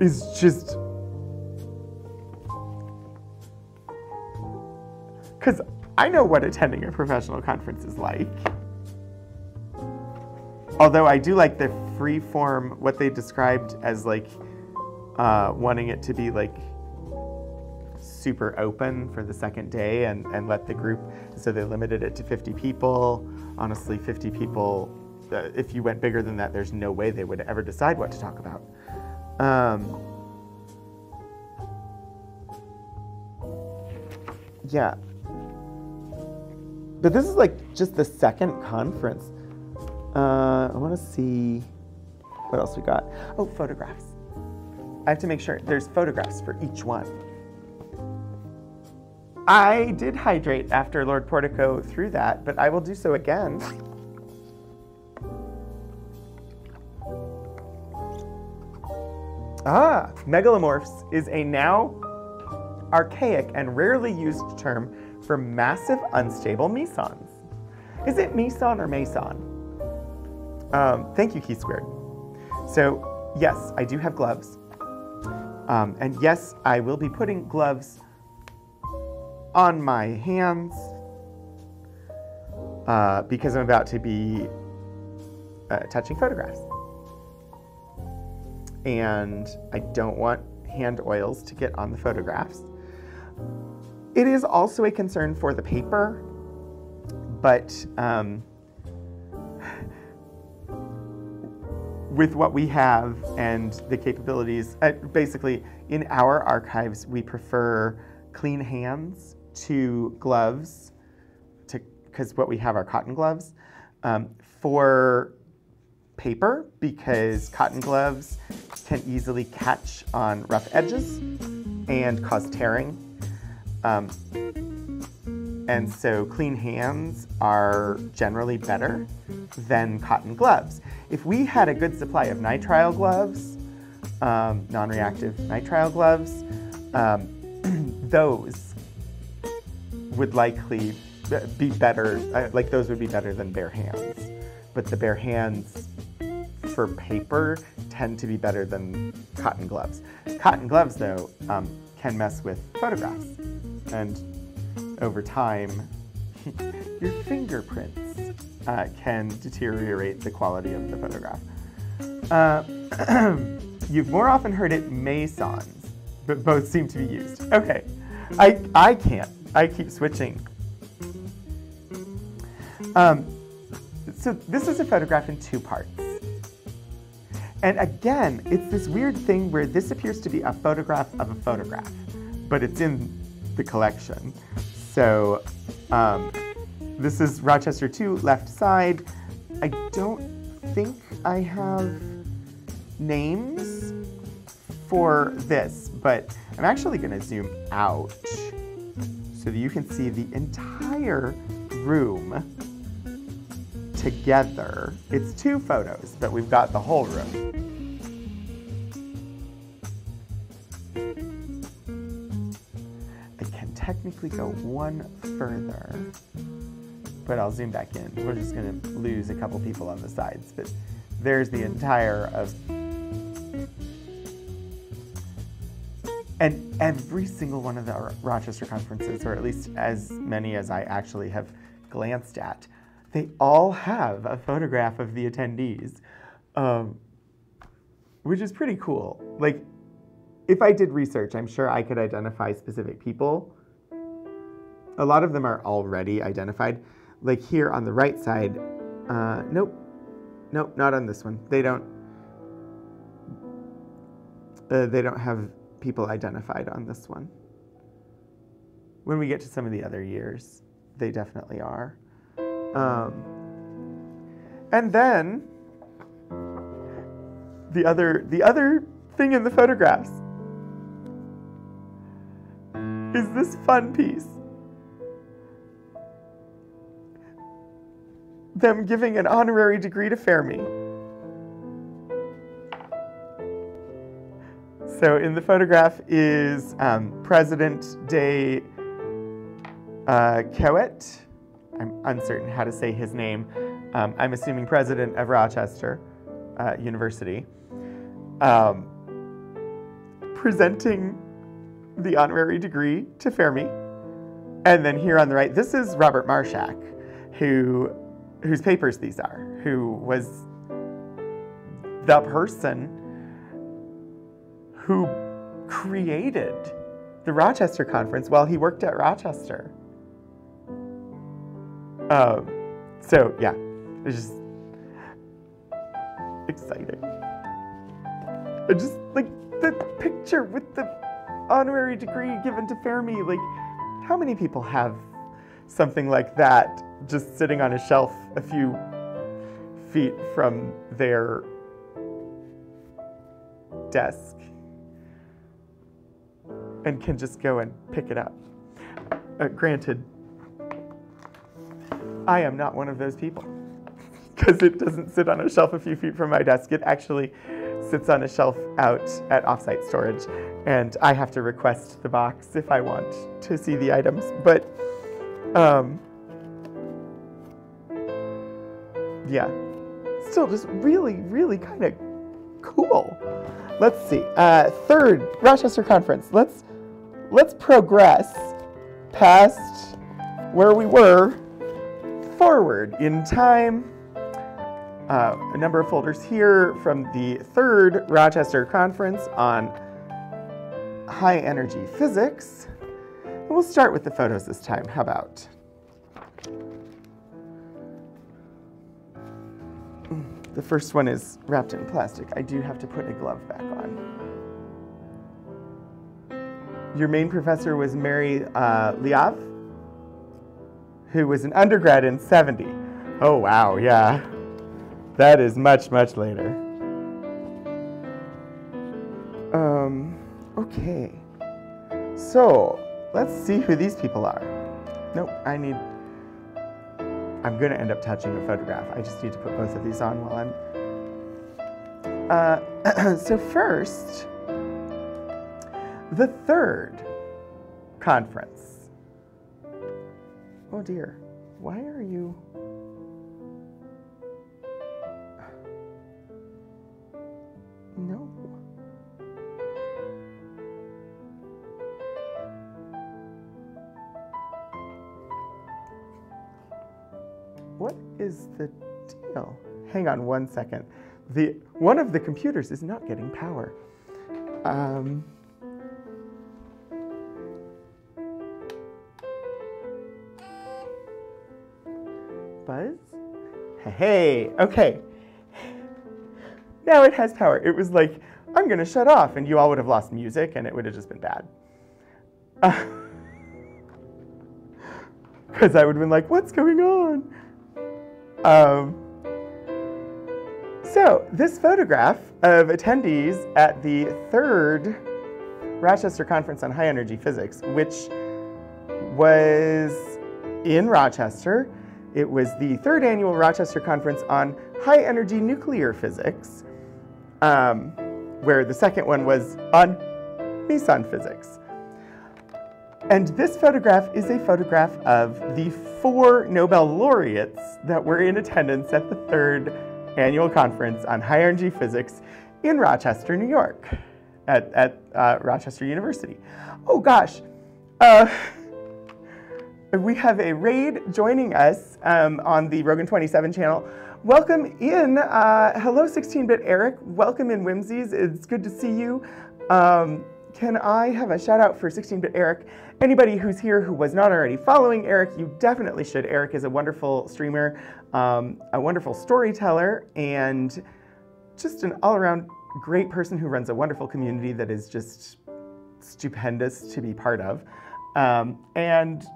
is just because I know what attending a professional conference is like. Although I do like the free form, what they described as like uh, wanting it to be like super open for the second day and, and let the group, so they limited it to 50 people. Honestly, 50 people, uh, if you went bigger than that, there's no way they would ever decide what to talk about. Um, yeah. But this is like just the second conference. Uh, I want to see what else we got. Oh, photographs. I have to make sure there's photographs for each one. I did hydrate after Lord Portico threw that, but I will do so again. Ah, megalomorphs is a now archaic and rarely used term for massive unstable mesons. Is it meson or meson? Um, thank you, Key Squared. So, yes, I do have gloves. Um, and yes, I will be putting gloves on my hands uh, because I'm about to be uh, touching photographs. And I don't want hand oils to get on the photographs. It is also a concern for the paper, but um, with what we have and the capabilities, uh, basically in our archives, we prefer clean hands to gloves, to because what we have are cotton gloves. Um, for paper, because cotton gloves can easily catch on rough edges and cause tearing. Um, and so clean hands are generally better than cotton gloves. If we had a good supply of nitrile gloves, um, non-reactive nitrile gloves, um, those would likely be better, uh, like those would be better than bare hands. But the bare hands for paper tend to be better than cotton gloves. Cotton gloves, though, um, can mess with photographs. And over time, your fingerprints uh, can deteriorate the quality of the photograph. Uh, you've more often heard it mesons, but both seem to be used. Okay, I, I can't. I keep switching. Um, so this is a photograph in two parts. And again, it's this weird thing where this appears to be a photograph of a photograph, but it's in the collection. So um, this is Rochester 2, left side. I don't think I have names for this, but I'm actually to zoom out so that you can see the entire room together. It's two photos, but we've got the whole room. Technically go one further, but I'll zoom back in. We're just gonna lose a couple people on the sides, but there's the entire of And every single one of the Rochester conferences, or at least as many as I actually have glanced at, they all have a photograph of the attendees, um, which is pretty cool. Like, if I did research, I'm sure I could identify specific people. A lot of them are already identified. Like here on the right side, uh, nope, nope, not on this one. They don't. Uh, they don't have people identified on this one. When we get to some of the other years, they definitely are. Um, and then the other the other thing in the photographs is this fun piece. Them giving an honorary degree to Fermi. So in the photograph is um, President de uh. I'm uncertain how to say his name. Um, I'm assuming president of Rochester uh, University. Um, presenting the honorary degree to Fermi. And then here on the right, this is Robert Marshak, who, whose papers these are, who was the person who created the Rochester Conference while he worked at Rochester. Um, so yeah, it's just exciting. I just like the picture with the honorary degree given to Fermi. Like, how many people have something like that just sitting on a shelf a few feet from their desk and can just go and pick it up? Uh, granted, I am not one of those people because it doesn't sit on a shelf a few feet from my desk. It actually sits on a shelf out at offsite storage, and I have to request the box if I want to see the items. But um, yeah, still just really, really kind of cool. Let's see. Uh, third Rochester conference. Let's let's progress past where we were forward in time uh, a number of folders here from the third Rochester Conference on high energy physics. And we'll start with the photos this time. How about? The first one is wrapped in plastic. I do have to put a glove back on. Your main professor was Mary uh, Liav, who was an undergrad in 70. Oh, wow, yeah. That is much, much later. Um, okay. So, let's see who these people are. Nope, I need, I'm gonna end up touching a photograph. I just need to put both of these on while I'm, uh, so first, the third conference. Oh dear, why are you? No. Is the deal? Hang on one second. The, one of the computers is not getting power. Um, Buzz? Hey, okay now it has power. It was like, I'm going to shut off, and you all would have lost music, and it would have just been bad. Because uh, I would have been like, what's going on? Um, so, this photograph of attendees at the third Rochester Conference on High Energy Physics, which was in Rochester. It was the third annual Rochester Conference on High Energy Nuclear Physics um, where the second one was on meson physics. And this photograph is a photograph of the four Nobel laureates that were in attendance at the third annual conference on high energy physics in Rochester, New York, at, at uh, Rochester University. Oh gosh, uh, we have a raid joining us um, on the Rogan 27 channel Welcome in. Uh, hello, 16-bit Eric. Welcome in, Whimsies. It's good to see you. Um, can I have a shout out for 16-bit Eric? Anybody who's here who was not already following Eric, you definitely should. Eric is a wonderful streamer, um, a wonderful storyteller, and just an all-around great person who runs a wonderful community that is just stupendous to be part of. Um, and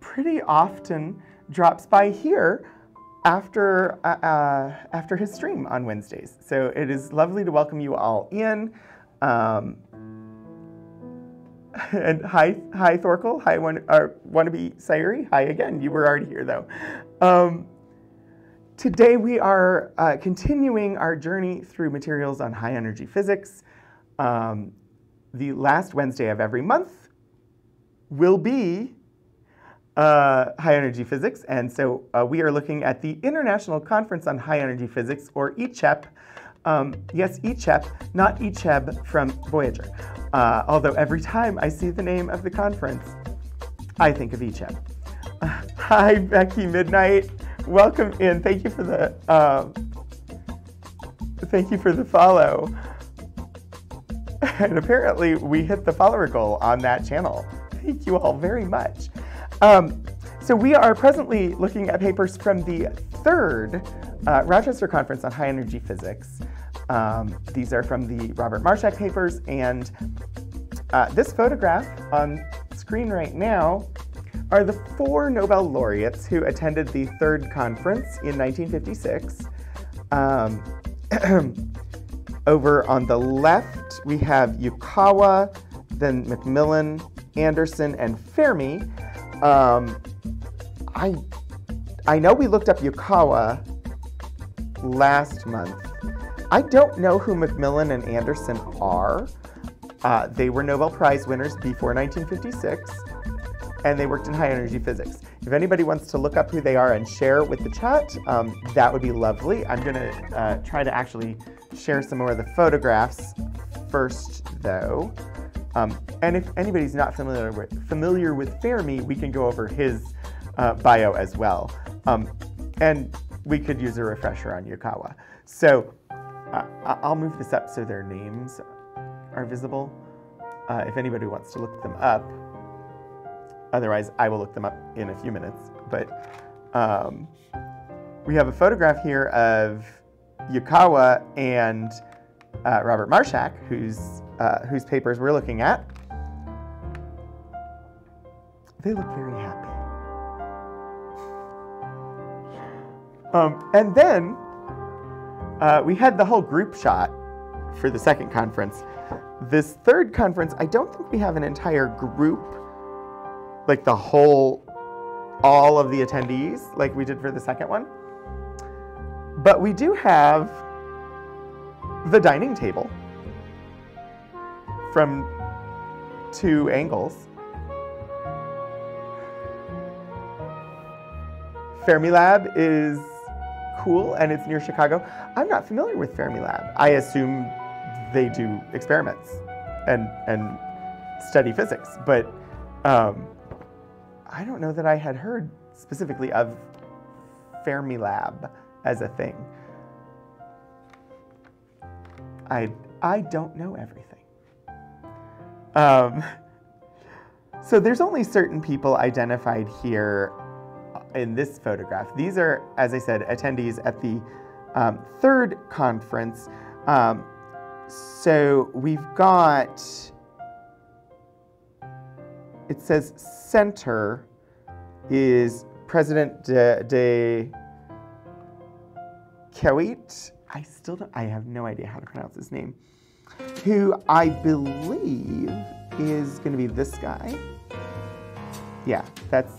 pretty often drops by here after, uh, uh, after his stream on Wednesdays. So it is lovely to welcome you all in. Um, and hi, hi Thorkel, hi uh, wannabe Sayuri, hi again. You were already here though. Um, today we are uh, continuing our journey through materials on high energy physics. Um, the last Wednesday of every month will be uh, high energy physics, and so uh, we are looking at the International Conference on High Energy Physics, or ICHEP. Um, yes, ICHEP, not Icheb from Voyager. Uh, although every time I see the name of the conference, I think of Icheb. hi, Becky Midnight. Welcome in. Thank you for the um, thank you for the follow. And apparently, we hit the follower goal on that channel. Thank you all very much. Um, so we are presently looking at papers from the third uh, Rochester Conference on High Energy Physics. Um, these are from the Robert Marshak papers, and uh, this photograph on screen right now are the four Nobel laureates who attended the third conference in 1956. Um, over on the left, we have Yukawa, then McMillan, Anderson, and Fermi. Um, I I know we looked up Yukawa last month. I don't know who McMillan and Anderson are. Uh, they were Nobel Prize winners before 1956, and they worked in high energy physics. If anybody wants to look up who they are and share with the chat, um, that would be lovely. I'm going to uh, try to actually share some more of the photographs first, though. Um, and if anybody's not familiar with, familiar with Fermi, we can go over his uh, bio as well. Um, and we could use a refresher on Yukawa. So uh, I'll move this up so their names are visible. Uh, if anybody wants to look them up. Otherwise, I will look them up in a few minutes. But um, we have a photograph here of Yukawa and uh, Robert Marshak, who's uh, whose papers we're looking at, they look very happy. Um, and then uh, we had the whole group shot for the second conference. This third conference, I don't think we have an entire group, like the whole, all of the attendees, like we did for the second one. But we do have the dining table from two angles. Fermilab is cool and it's near Chicago. I'm not familiar with Fermilab. I assume they do experiments and and study physics, but um, I don't know that I had heard specifically of Fermilab as a thing. I I don't know everything. Um, so there's only certain people identified here in this photograph. These are, as I said, attendees at the um, third conference. Um, so we've got, it says center is President de, de Kiewiet. I still don't, I have no idea how to pronounce his name who I believe is going to be this guy. Yeah, that's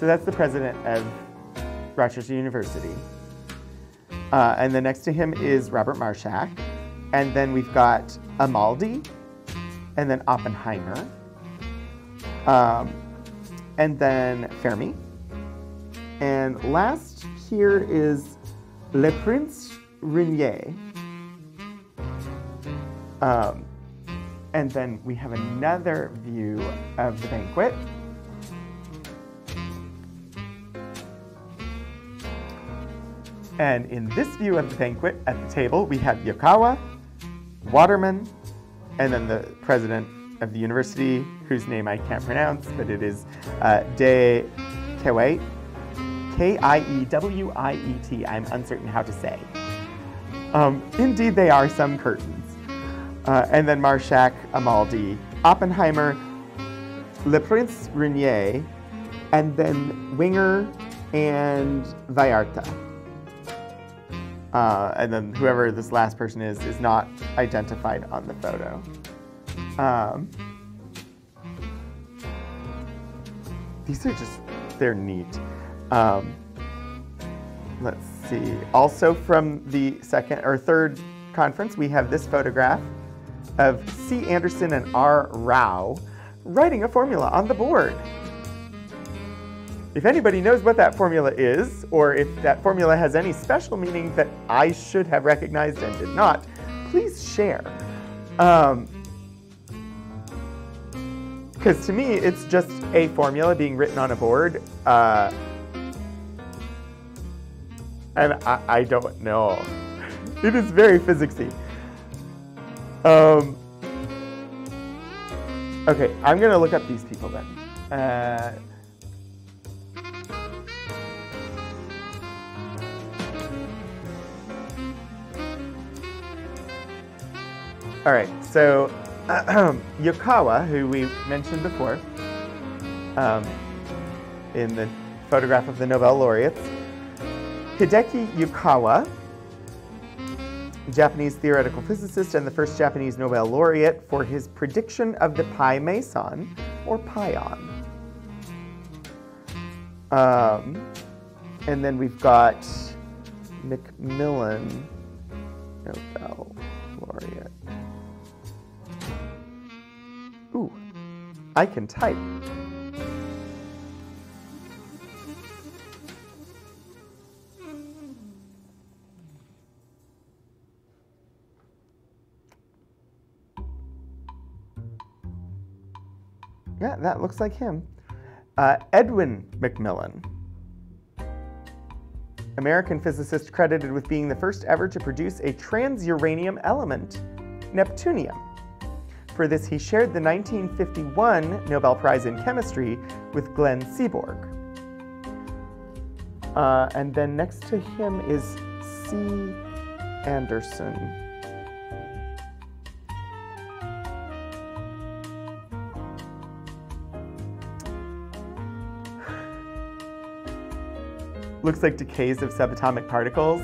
so that's the president of Rochester University. Uh, and then next to him is Robert Marshak. And then we've got Amaldi, and then Oppenheimer, um, and then Fermi. And last here is Le Prince Regnier. Um, and then we have another view of the banquet. And in this view of the banquet at the table, we have Yukawa, Waterman, and then the president of the university, whose name I can't pronounce, but it is uh, De Kiewiet, K-I-E-W-I-E-T. I'm uncertain how to say. Um, indeed, they are some curtains. Uh, and then Marshak, Amaldi, Oppenheimer, Leprince-Ringuet, and then Winger and Vallarta. Uh, and then whoever this last person is is not identified on the photo. Um, these are just, they're neat. Um, let's see. Also from the second or third conference, we have this photograph of C. Anderson and R. Rao writing a formula on the board. If anybody knows what that formula is, or if that formula has any special meaning that I should have recognized and did not, please share. Because um, to me, it's just a formula being written on a board. Uh, and I, I, don't know. it is very physicsy. Um, okay, I'm going to look up these people then. Uh, All right, so Yukawa, who we mentioned before um, in the photograph of the Nobel laureates, Hideki Yukawa, Japanese theoretical physicist and the first Japanese Nobel laureate for his prediction of the pi meson, or pion. Um, and then we've got McMillan Nobel laureate. I can type. Yeah, that looks like him. Uh, Edwin McMillan. American physicist credited with being the first ever to produce a transuranium element, neptunium. For this, he shared the 1951 Nobel Prize in Chemistry with Glenn Seaborg. Uh, and then next to him is C. Anderson. Looks like decays of subatomic particles,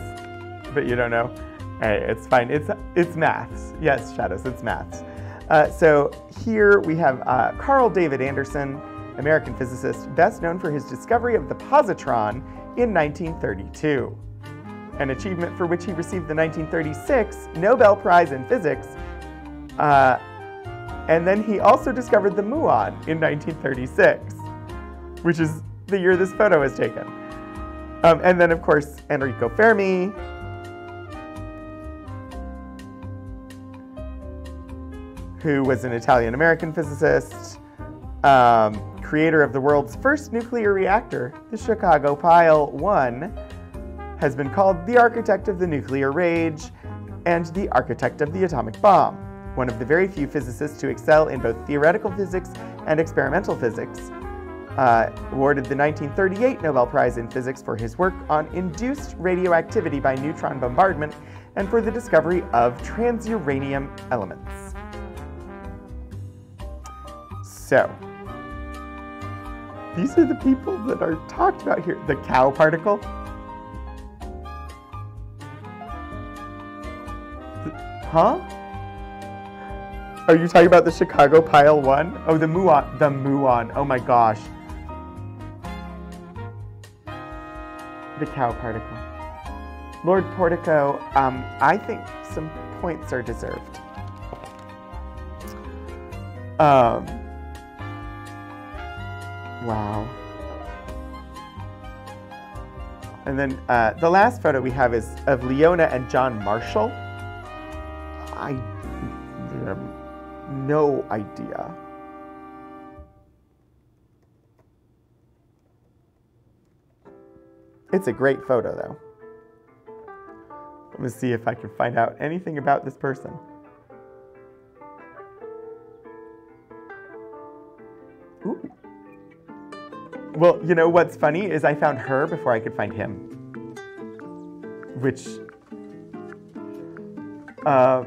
but you don't know. Hey, it's fine. It's it's maths. Yes, shadows. It's maths. Uh, so here we have uh, Carl David Anderson, American physicist, best known for his discovery of the positron in 1932, an achievement for which he received the 1936 Nobel Prize in Physics. Uh, and then he also discovered the muon in 1936, which is the year this photo was taken. Um, and then, of course, Enrico Fermi, who was an Italian American physicist, um, creator of the world's first nuclear reactor, the Chicago Pile 1, has been called the architect of the nuclear rage and the architect of the atomic bomb, one of the very few physicists to excel in both theoretical physics and experimental physics. Uh, awarded the 1938 Nobel Prize in Physics for his work on induced radioactivity by neutron bombardment and for the discovery of transuranium elements. So, these are the people that are talked about here. The cow particle. Huh? Are you talking about the Chicago Pile 1? Oh, the muon. The muon. Oh my gosh. The cow particle. Lord Portico, um, I think some points are deserved. Um, Wow. And then uh, the last photo we have is of Leona and John Marshall. I have no idea. It's a great photo though. Let me see if I can find out anything about this person. Ooh. Well, you know what's funny is I found her before I could find him. Which, uh,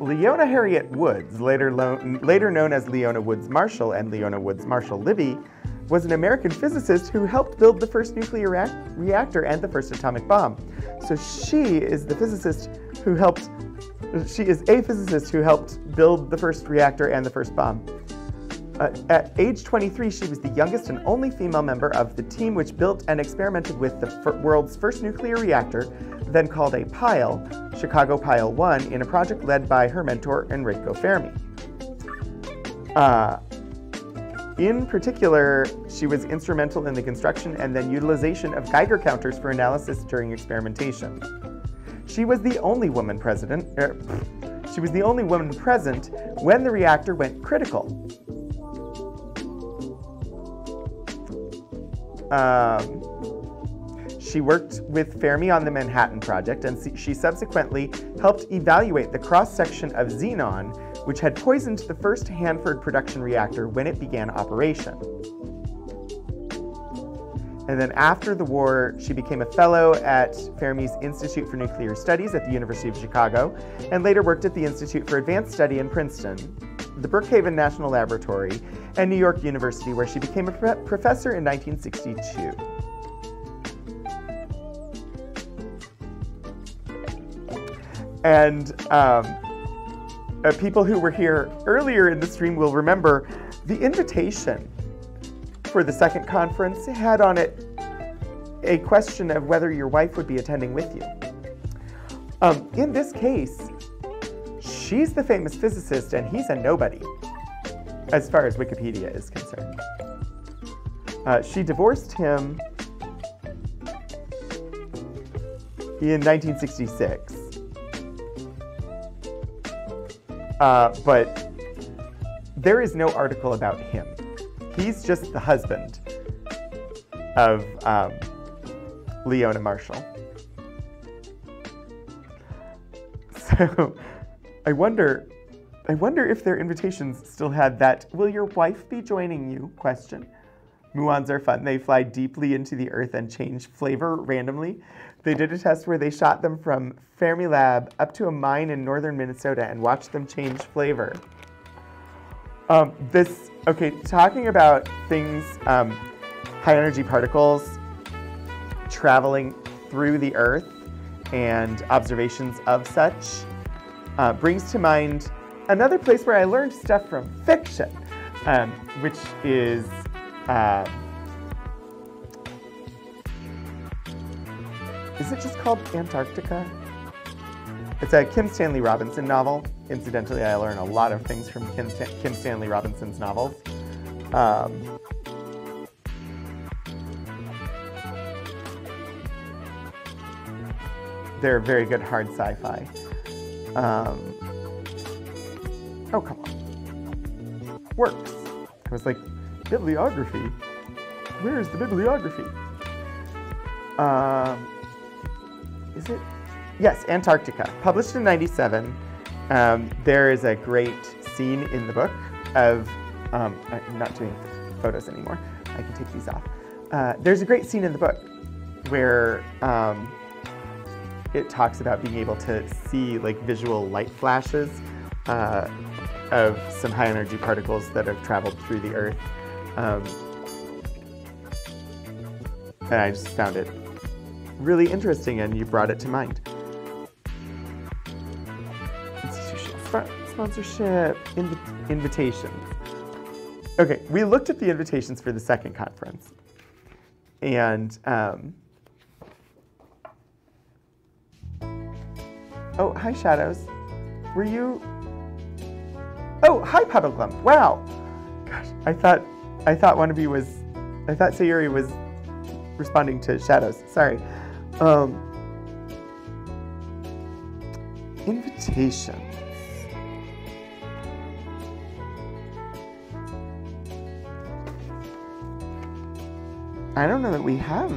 Leona Harriet Woods, later, later known as Leona Woods Marshall and Leona Woods Marshall Libby, was an American physicist who helped build the first nuclear reactor and the first atomic bomb. So she is the physicist who helped, she is a physicist who helped build the first reactor and the first bomb. Uh, at age 23, she was the youngest and only female member of the team which built and experimented with the world's first nuclear reactor, then called a pile, Chicago Pile 1, in a project led by her mentor, Enrico Fermi. Uh, in particular, she was instrumental in the construction and then utilization of Geiger counters for analysis during experimentation. She was the only woman president. Er, she was the only woman present when the reactor went critical. Um, she worked with Fermi on the Manhattan Project, and she subsequently helped evaluate the cross-section of xenon, which had poisoned the first Hanford production reactor when it began operation. And then after the war, she became a fellow at Fermi's Institute for Nuclear Studies at the University of Chicago, and later worked at the Institute for Advanced Study in Princeton, the Brookhaven National Laboratory, and New York University, where she became a professor in 1962. And um, uh, people who were here earlier in the stream will remember the invitation for the second conference had on it a question of whether your wife would be attending with you. Um, in this case, she's the famous physicist and he's a nobody as far as Wikipedia is concerned. Uh, she divorced him in 1966. Uh, but there is no article about him. He's just the husband of um, Leona Marshall. So I wonder I wonder if their invitations still had that will your wife be joining you question. Muons are fun. They fly deeply into the earth and change flavor randomly. They did a test where they shot them from Fermilab up to a mine in northern Minnesota and watched them change flavor. Um, this, okay, talking about things, um, high energy particles traveling through the earth and observations of such uh, brings to mind another place where I learned stuff from fiction, um, which is uh, is it just called Antarctica? It's a Kim Stanley Robinson novel. Incidentally, I learn a lot of things from Kim, Kim Stanley Robinson's novels. Um, they're very good hard sci-fi. Um, oh, come on. Works. I was like, bibliography? Where's the bibliography? Um, is it? Yes, Antarctica. Published in 97. Um, there is a great scene in the book of, um, I'm not doing photos anymore. I can take these off. Uh, there's a great scene in the book where um, it talks about being able to see like visual light flashes uh, of some high energy particles that have traveled through the earth. Um, and I just found it really interesting and you brought it to mind. Sponsorship, inv. Okay, we looked at the invitations for the second conference. And um, Oh, hi, Shadows. Were you... Oh, hi, Puddleglum. Wow. Gosh, I thought I thought one of you was... I thought Sayuri was responding to Shadows. Sorry. Um, invitations. I don't know that we have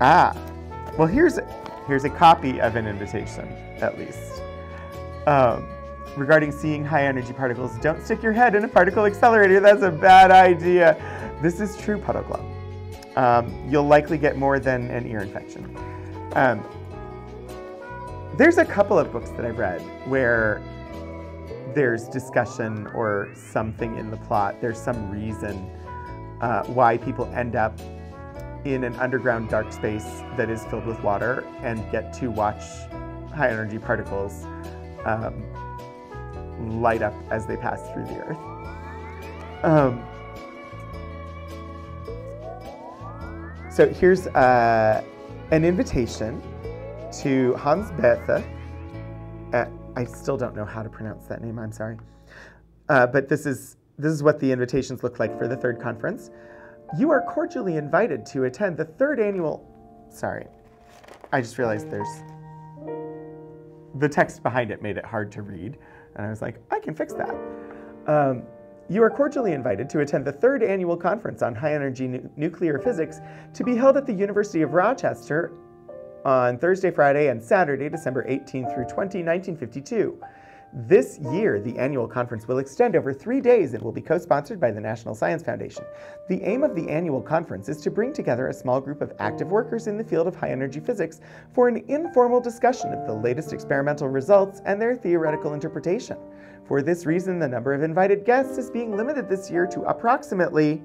Ah, well here's here's a copy of an invitation, at least. Um, regarding seeing high energy particles, don't stick your head in a particle accelerator. That's a bad idea. This is true Puddleglum. Um, you'll likely get more than an ear infection. Um, there's a couple of books that I've read where there's discussion or something in the plot. There's some reason uh, why people end up in an underground dark space that is filled with water and get to watch high energy particles um, light up as they pass through the earth. Um, so here's uh, an invitation to Hans Bethe. Uh, I still don't know how to pronounce that name. I'm sorry, uh, but this is this is what the invitations look like for the third conference. You are cordially invited to attend the third annual. Sorry, I just realized there's the text behind it made it hard to read, and I was like, I can fix that. Um, you are cordially invited to attend the third annual conference on high energy nu- nuclear physics to be held at the University of Rochester on Thursday, Friday, and Saturday, December 18 through 20, 1952. This year, the annual conference will extend over three days and will be co sponsored by the National Science Foundation. The aim of the annual conference is to bring together a small group of active workers in the field of high energy physics for an informal discussion of the latest experimental results and their theoretical interpretation. For this reason, the number of invited guests is being limited this year to approximately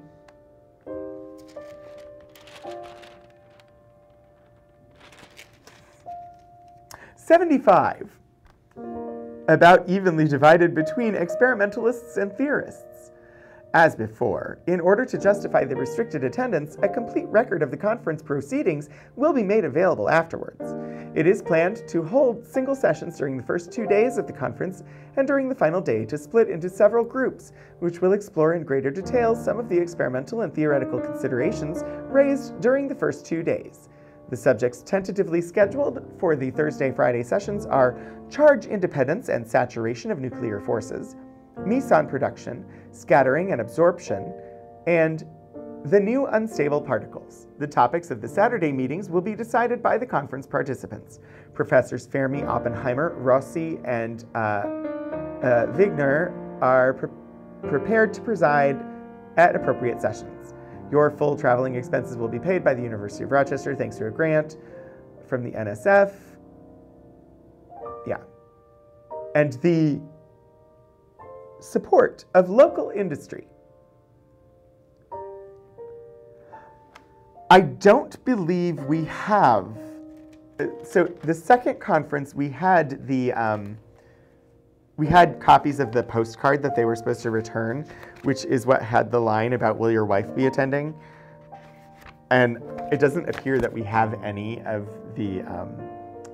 75, about evenly divided between experimentalists and theorists. As before, in order to justify the restricted attendance, a complete record of the conference proceedings will be made available afterwards. It is planned to hold single sessions during the first two days of the conference and during the final day to split into several groups, which will explore in greater detail some of the experimental and theoretical considerations raised during the first two days. The subjects tentatively scheduled for the Thursday Friday sessions are charge independence and saturation of nuclear forces, meson production, scattering and absorption, and the new unstable particles. The topics of the Saturday meetings will be decided by the conference participants. Professors Fermi, Oppenheimer, Rossi, and uh, uh, Wigner are pre- prepared to preside at appropriate sessions. Your full traveling expenses will be paid by the University of Rochester thanks to a grant from the NSF. And the support of local industry. I don't believe we have. uh, So the second conference, we had the um, we had copies of the postcard that they were supposed to return, which is what had the line about "Will your wife be attending?" And it doesn't appear that we have any of the um,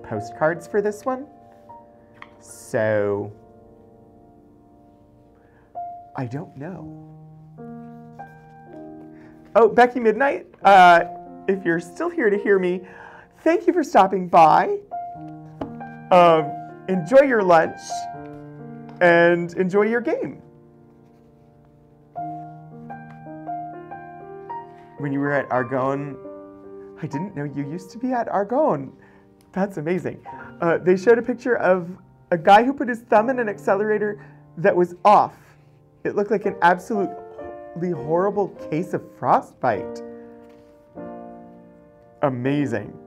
postcards for this one. So I don't know. Oh, Becky Midnight, uh, if you're still here to hear me, thank you for stopping by. Um, enjoy your lunch and enjoy your game. When you were at Argonne, I didn't know you used to be at Argonne. That's amazing. Uh, they showed a picture of a guy who put his thumb in an accelerator that was off. It looked like an absolutely horrible case of frostbite. Amazing.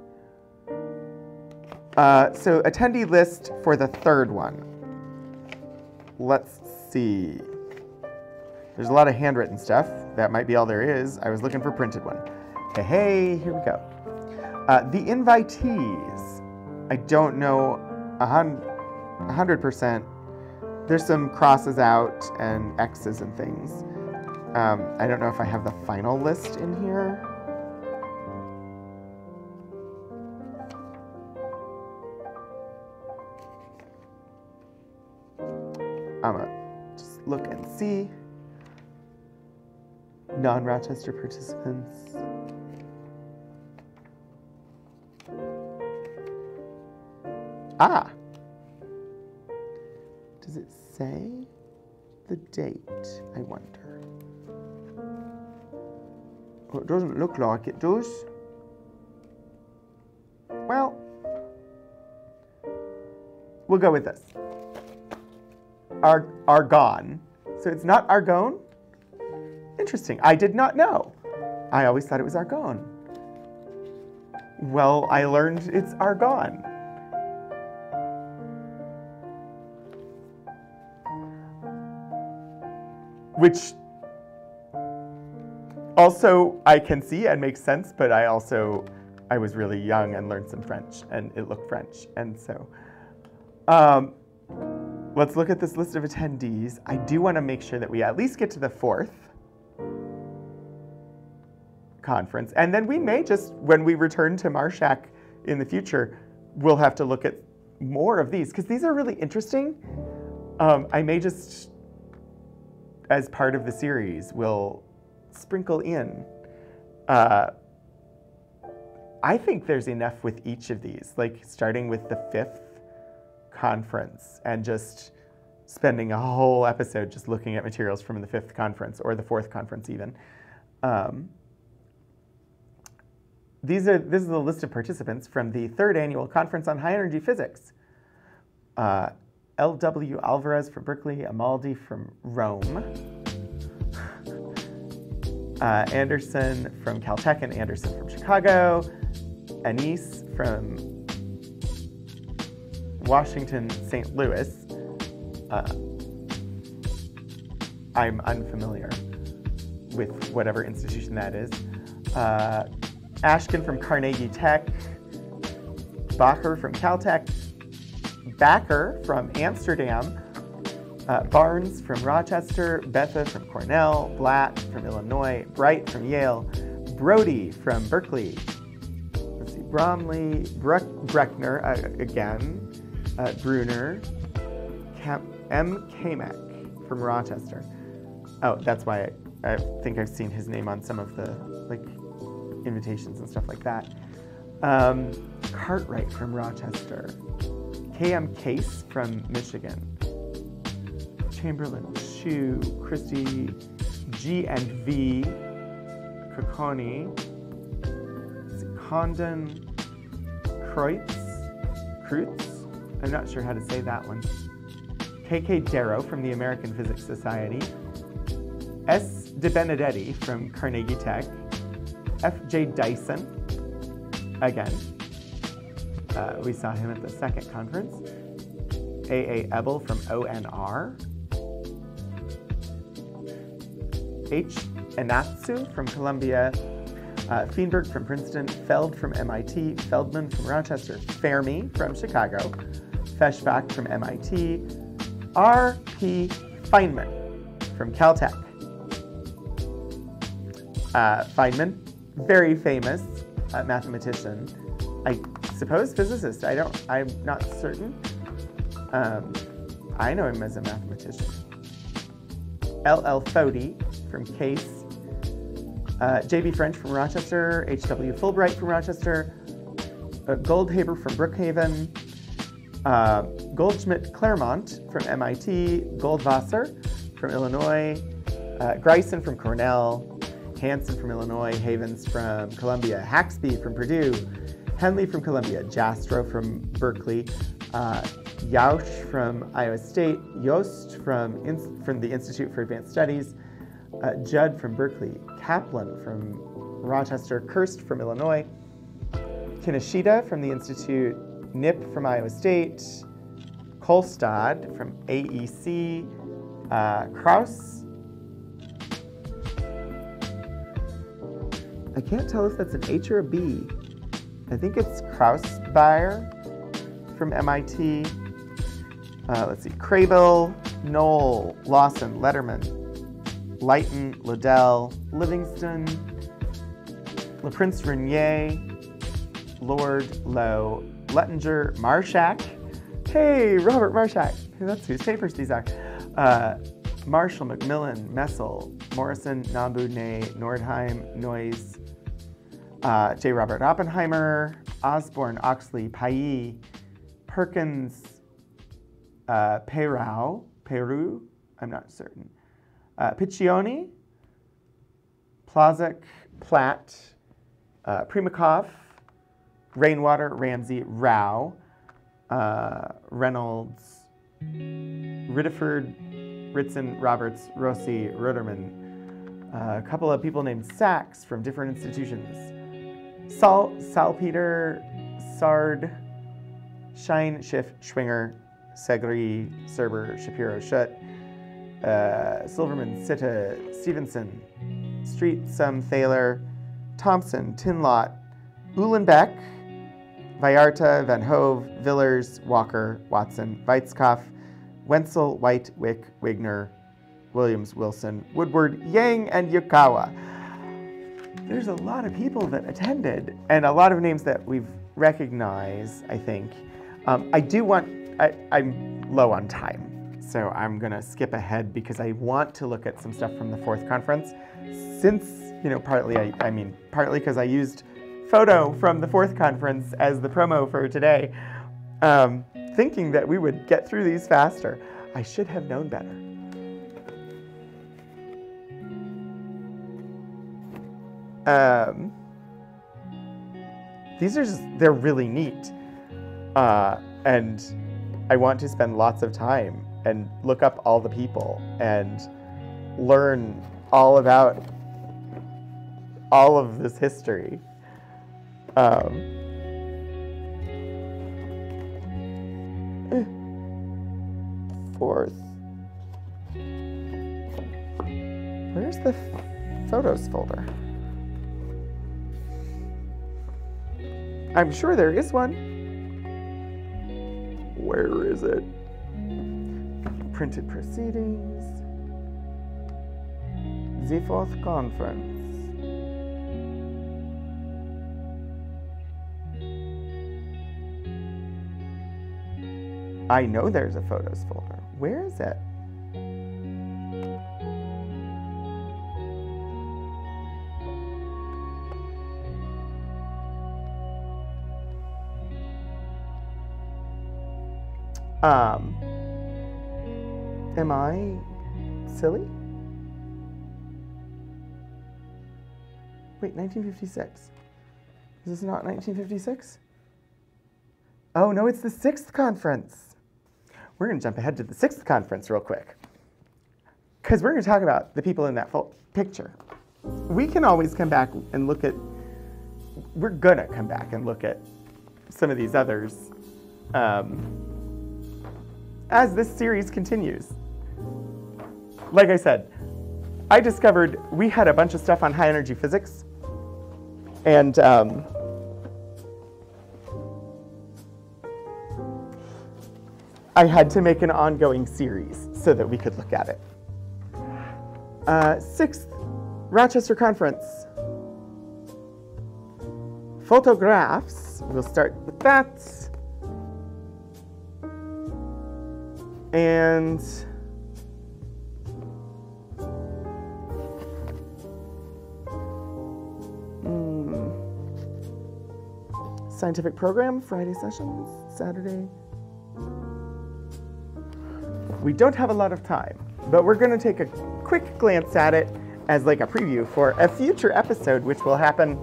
Uh, so, attendee list for the third one. Let's see. There's a lot of handwritten stuff. That might be all there is. I was looking for printed one. Hey, hey, here we go. Uh, the invitees. I don't know a hundred percent. There's some crosses out and X's and things. Um, I don't know if I have the final list in here. I'm gonna just look and see. Non Rochester participants. Ah! Does it say the date? I wonder. Well, it doesn't look like it does. Well, we'll go with this. Ar- Argonne. So it's not Argonne? Interesting. I did not know. I always thought it was Argonne. Well, I learned it's Argonne. Which also I can see and makes sense, but I also I was really young and learned some French, and it looked French, and so. Um, let's look at this list of attendees. I do want to make sure that we at least get to the fourth conference, and then we may just, when we return to Marshak in the future, we'll have to look at more of these because these are really interesting. Um, I may just, as part of the series, will sprinkle in. Uh, I think there's enough with each of these, like starting with the fifth conference and just spending a whole episode just looking at materials from the fifth conference or the fourth conference even. Um, these are, this is a list of participants from the third annual Conference on High Energy Physics. Uh, L.W. Alvarez from Berkeley, Amaldi from Rome, uh, Anderson from Caltech and Anderson from Chicago, Anise from Washington, St. Louis. Uh, I'm unfamiliar with whatever institution that is. Uh, Ashkin from Carnegie Tech, Bacher from Caltech, Bakker from Amsterdam, uh, Barnes from Rochester, Bethe from Cornell, Blatt from Illinois, Breit from Yale, Brody from Berkeley, let's see, Bromley, Bruck, Brueckner uh, again, uh, Bruner, Cam- M. Camac from Rochester. Oh, that's why I, I think I've seen his name on some of the like invitations and stuff like that. Um, Cartwright from Rochester. KM Case from Michigan. Chamberlain, Chew, Christy, G and V, Cocconi, Condon, Creutz, Creutz, I'm not sure how to say that one. KK Darrow from the American Physics Society, S. De Benedetti from Carnegie Tech, F.J. Dyson, again, uh, we saw him at the second conference, A.A. Ebel from ONR, H. Anatsu from Columbia, uh, Feenberg from Princeton, Feld from MIT, Feldman from Rochester, Fermi from Chicago, Feshbach from MIT, R.P. Feynman from Caltech. Uh, Feynman, very famous uh, mathematician. I suppose physicist. I don't. I'm not certain. Um, I know him as a mathematician. L.L. Fody from Case. Uh, J.B. French from Rochester. H.W. Fulbright from Rochester. Uh, Goldhaber from Brookhaven. Uh, Goldschmidt Clermont from MIT. Goldwasser from Illinois. Uh, from Cornell. Hanson from Illinois. Havens from Columbia. Haxby from Purdue. Henley from Columbia. Jastrow from Berkeley. Uh, Jauch from Iowa State, Jost from, in, from the Institute for Advanced Studies, uh, Judd from Berkeley, Kaplan from Rochester, Kerst from Illinois, Kinoshita from the Institute, Knipp from Iowa State, Kolstad from AEC, uh, Kraus. I can't tell if that's an H or a B. I think it's Krausbayer from MIT. Uh, let's see, Crable, Knoll, Lawson, Lederman, Leighton, Liddell, Livingston, Leprince-Ringuet, Lord, Lowe, Luttinger, Marshak. Hey, Robert Marshak. That's whose papers these are. Uh, Marshall, McMillan, Messel, Morrison, Nambu, Ney, Nordheim, Noyes, uh, J. Robert Oppenheimer, Osborne, Oxley, Pailly, Perkins, uh, Perau, Peru, I'm not certain, uh, Piccioni, Placzek, Platt, uh, Primakoff, Rainwater, Ramsey, Rao, uh, Reynolds, Riddiford, Ritson, Roberts, Rossi, Ruderman, uh, a couple of people named Sachs from different institutions. Sal, Salpeter, Sard, Schein, Schiff, Schwinger, Segrè, Serber, Shapiro, Schutt, uh, Silverman, Sitta, Stevenson, Street, Sum, Thaler, Thompson, Tinlot, Uhlenbeck, Vallarta, Van Hove, Villers, Walker, Watson, Weisskopf, Wentzel, White, Wick, Wigner, Williams, Wilson, Woodward, Yang, and Yukawa. There's a lot of people that attended, and a lot of names that we've recognized, I think. Um, I do want, I, I'm low on time, so I'm gonna skip ahead because I want to look at some stuff from the fourth conference. Since, you know, partly, I, I mean, partly because I used photo from the fourth conference as the promo for today, um, thinking that we would get through these faster. I should have known better. Um, these are just, they're really neat. Uh, and I want to spend lots of time and look up all the people and learn all about all of this history. Um, fourth. Where's the photos folder? I'm sure there is one. Where is it? Printed proceedings. The fourth conference. I know there's a photos folder. Where is it? Um, am I silly? Wait, 1956. Is this not 1956? Oh, no, it's the sixth conference. We're going to jump ahead to the sixth conference real quick. Because we're going to talk about the people in that picture. We can always come back and look at, we're going to come back and look at some of these others. Um, as this series continues. Like I said, I discovered we had a bunch of stuff on high energy physics, and um, I had to make an ongoing series so that we could look at it. Uh, sixth, Rochester Conference. Photographs, we'll start with that. And mm, scientific program, Friday sessions, Saturday. We don't have a lot of time, but we're going to take a quick glance at it as like a preview for a future episode, which will happen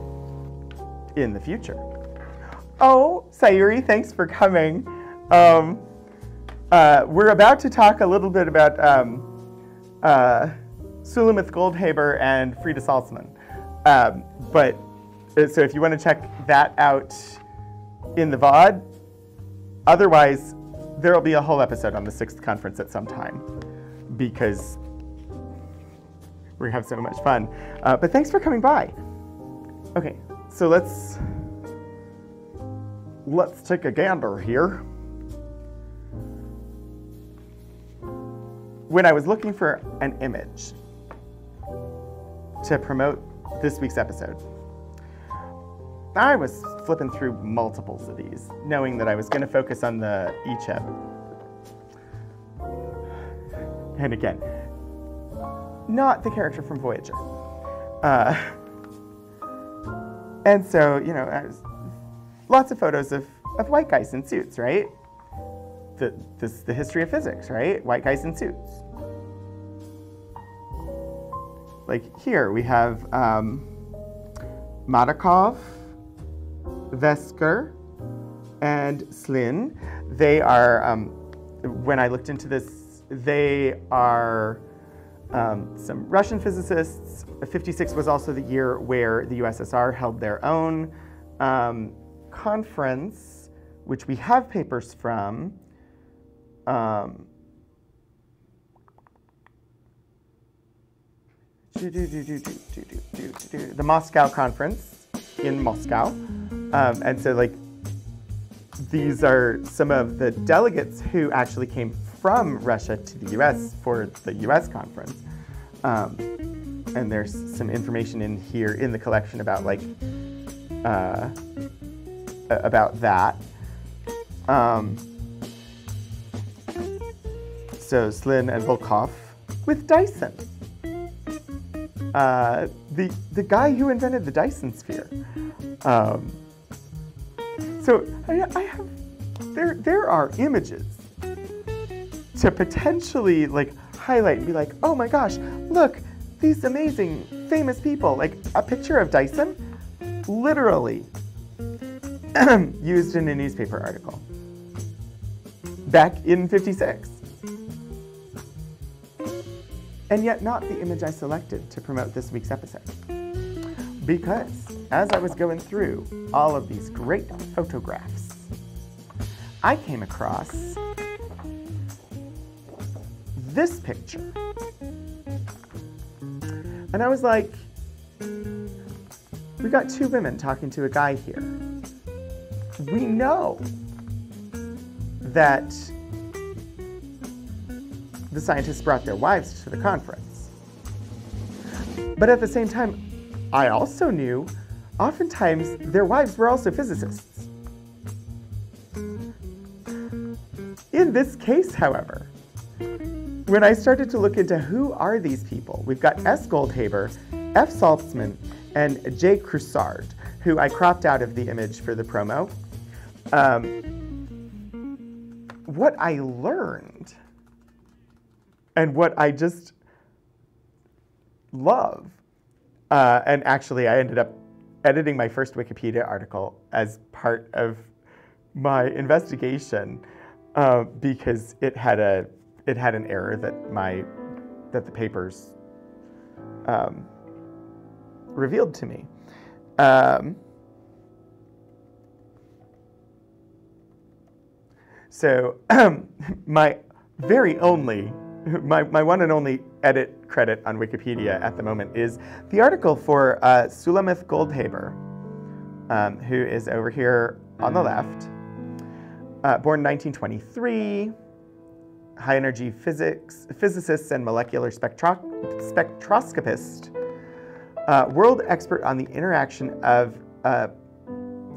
in the future. Oh, Sayuri, thanks for coming. Um, uh, we're about to talk a little bit about um, uh, Sulamith Goldhaber and Frida Salzman. Um, but uh, so if you want to check that out in the VOD, otherwise, there will be a whole episode on the sixth conference at some time because we have so much fun. Uh, but thanks for coming by. Okay, so let's let's take a gander here. When I was looking for an image to promote this week's episode, I was flipping through multiples of these, knowing that I was going to focus on the Icheb. And again, not the character from Voyager. Uh, and so, you know, lots of photos of, of white guys in suits, right? The, this the history of physics, right? White guys in suits. Like here we have um, Madakov, Vesker, and Slin. They are, um, when I looked into this, they are um, some Russian physicists. 56 was also the year where the USSR held their own um, conference, which we have papers from. Um, the Moscow conference in Moscow. Um, and so, like, these are some of the delegates who actually came from Russia to the US for the US conference. Um, and there's some information in here in the collection about, like, uh, about that. Um, so Slin and Volkov with Dyson. Uh, the the guy who invented the Dyson sphere. Um, so I, I have there there are images to potentially like highlight and be like, oh my gosh, look, these amazing famous people. Like a picture of Dyson, literally used in a newspaper article back in 56 and yet not the image I selected to promote this week's episode. Because as I was going through all of these great photographs, I came across this picture. And I was like, we got two women talking to a guy here. We know that the scientists brought their wives to the conference. But at the same time, I also knew oftentimes their wives were also physicists. In this case, however, when I started to look into who are these people, we've got S. Goldhaber, F. Saltzman, and J. Crussard, who I cropped out of the image for the promo. Um, what I learned and what I just love. Uh, and actually, I ended up editing my first Wikipedia article as part of my investigation uh, because it had a it had an error that my that the papers um, revealed to me. Um, so my very only my, my one and only edit credit on Wikipedia at the moment is the article for uh, Sulamith Goldhaber, um, who is over here on the left. Uh, born 1923, high energy physics, physicist and molecular spectro spectroscopist, uh, world expert on the interaction of uh,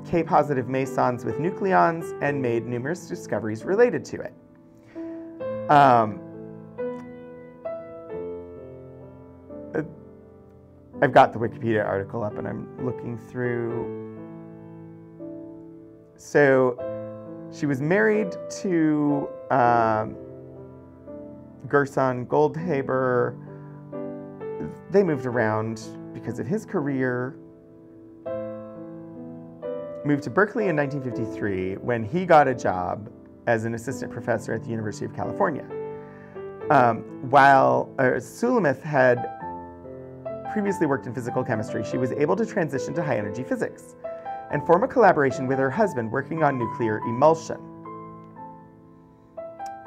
K positive mesons with nucleons and made numerous discoveries related to it. Um, I've got the Wikipedia article up and I'm looking through. So she was married to um, Gerson Goldhaber. They moved around because of his career. Moved to Berkeley in 1953 when he got a job as an assistant professor at the University of California. Um, while uh, Sulamith had previously worked in physical chemistry, she was able to transition to high energy physics and form a collaboration with her husband working on nuclear emulsion.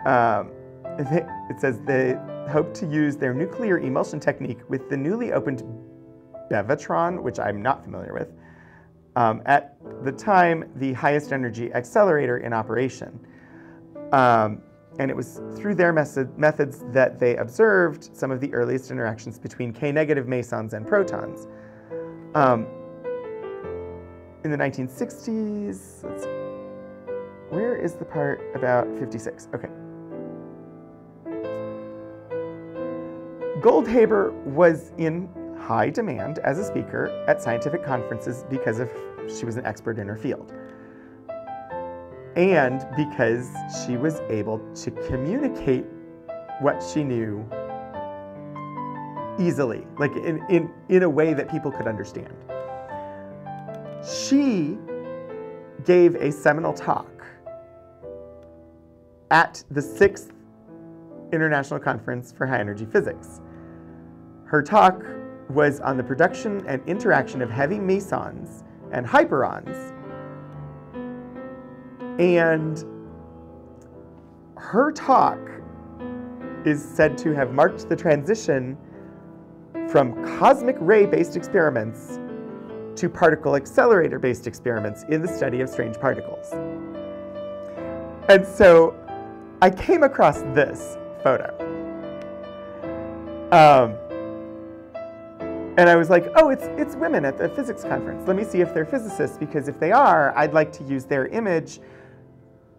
Um, it says they hope to use their nuclear emulsion technique with the newly opened Bevatron, which I'm not familiar with, um, at the time the highest energy accelerator in operation. Um, and it was through their methods that they observed some of the earliest interactions between K-negative mesons and protons. Um, in the 1960s, let's where is the part about 56? Okay. Goldhaber was in high demand as a speaker at scientific conferences because of she was an expert in her field and because she was able to communicate what she knew easily, like in, in, in a way that people could understand. She gave a seminal talk at the sixth International Conference for High Energy Physics. Her talk was on the production and interaction of heavy mesons and hyperons and her talk is said to have marked the transition from cosmic ray based experiments to particle accelerator based experiments in the study of strange particles. And so I came across this photo. Um, and I was like, oh, it's, it's women at the physics conference. Let me see if they're physicists, because if they are, I'd like to use their image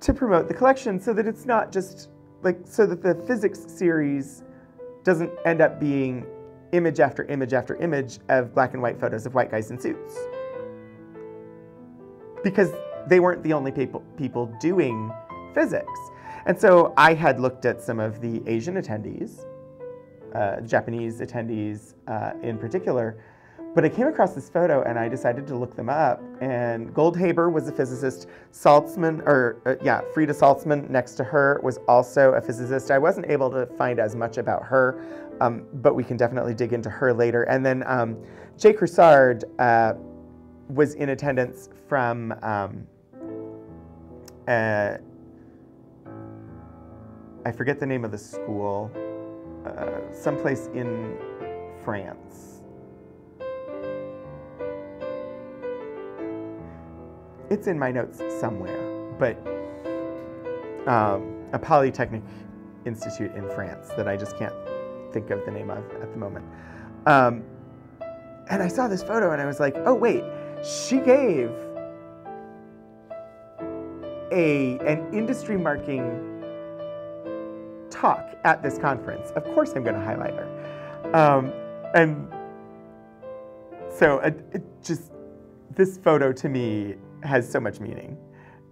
to promote the collection so that it's not just like, so that the physics series doesn't end up being image after image after image of black and white photos of white guys in suits. Because they weren't the only people, people doing physics. And so I had looked at some of the Asian attendees, uh, Japanese attendees uh, in particular, but I came across this photo and I decided to look them up. And Goldhaber was a physicist. Saltzman, or uh, yeah, Frida Saltzman next to her was also a physicist. I wasn't able to find as much about her, um, but we can definitely dig into her later. And then um, Jay Crussard uh, was in attendance from um, uh, I forget the name of the school, uh, someplace in France. It's in my notes somewhere, but um, a Polytechnic Institute in France that I just can't think of the name of at the moment. Um, and I saw this photo and I was like, oh, wait, she gave a, an industry marking talk at this conference. Of course, I'm going to highlight her. Um, and so it, it just, this photo to me has so much meaning.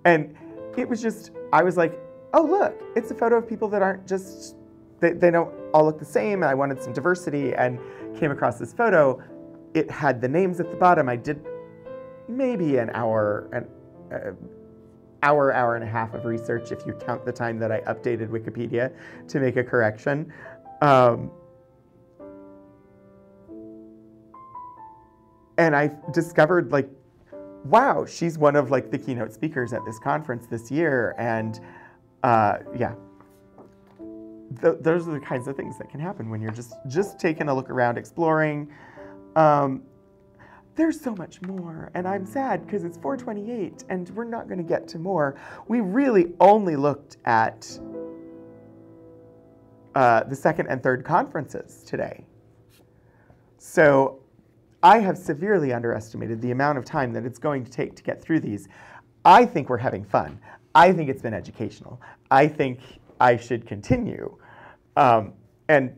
And it was just, I was like, oh, look, it's a photo of people that aren't just, they, they don't all look the same. And I wanted some diversity and came across this photo. It had the names at the bottom. I did maybe an hour, an uh, hour, hour and a half of research if you count the time that I updated Wikipedia to make a correction. Um, and I discovered like wow, she's one of like the keynote speakers at this conference this year. And uh, yeah, Th those are the kinds of things that can happen when you're just, just taking a look around, exploring. Um, there's so much more, and I'm sad because it's 428 and we're not going to get to more. We really only looked at uh, the second and third conferences today. So I have severely underestimated the amount of time that it's going to take to get through these. I think we're having fun. I think it's been educational. I think I should continue. Um, and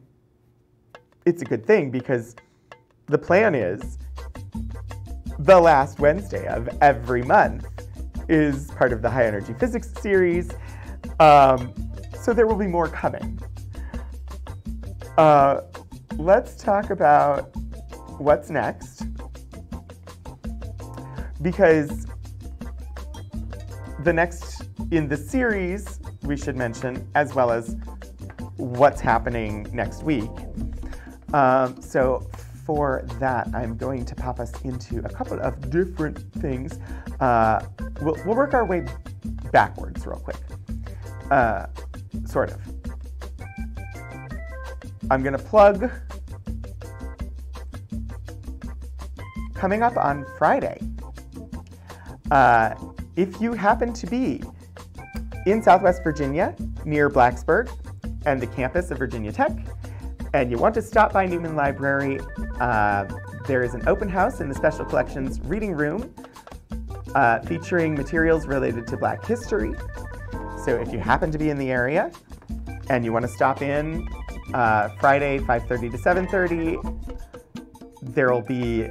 it's a good thing because the plan is the last Wednesday of every month is part of the high energy physics series. Um, so there will be more coming. Uh, let's talk about what's next because the next in the series we should mention as well as what's happening next week. Um, so for that, I'm going to pop us into a couple of different things. Uh, we'll, we'll, work our way backwards real quick, uh, sort of. I'm going to plug coming up on Friday. Uh, if you happen to be in Southwest Virginia, near Blacksburg and the campus of Virginia Tech, and you want to stop by Newman Library, uh, there is an open house in the Special Collections Reading Room uh, featuring materials related to Black history. So if you happen to be in the area and you want to stop in uh, Friday, 5.30 to 7.30, there will be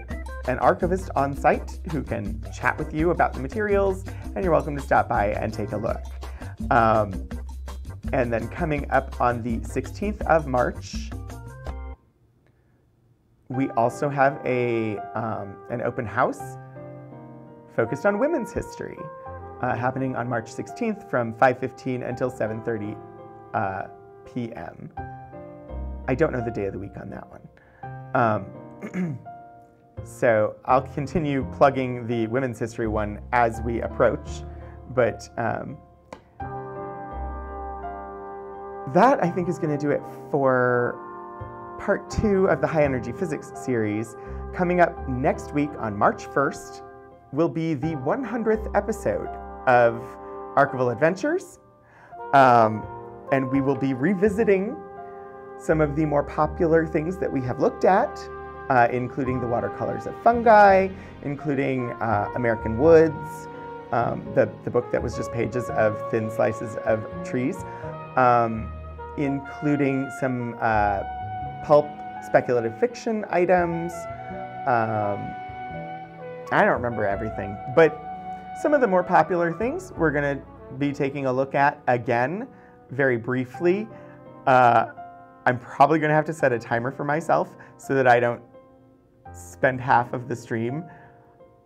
an archivist on site who can chat with you about the materials, and you're welcome to stop by and take a look. Um, and then coming up on the 16th of March, we also have a, um, an open house focused on women's history uh, happening on March 16th from 5.15 until 7.30 uh, p.m. I don't know the day of the week on that one. Um, So I'll continue plugging the women's history one as we approach, but um, that I think is going to do it for part two of the High Energy Physics series. Coming up next week on March 1st will be the 100th episode of Archival Adventures. Um, and we will be revisiting some of the more popular things that we have looked at, uh, including the watercolors of fungi, including uh, American woods, um, the, the book that was just pages of thin slices of trees, um, including some uh, pulp speculative fiction items. Um, I don't remember everything, but some of the more popular things we're going to be taking a look at again very briefly. Uh, I'm probably going to have to set a timer for myself so that I don't spend half of the stream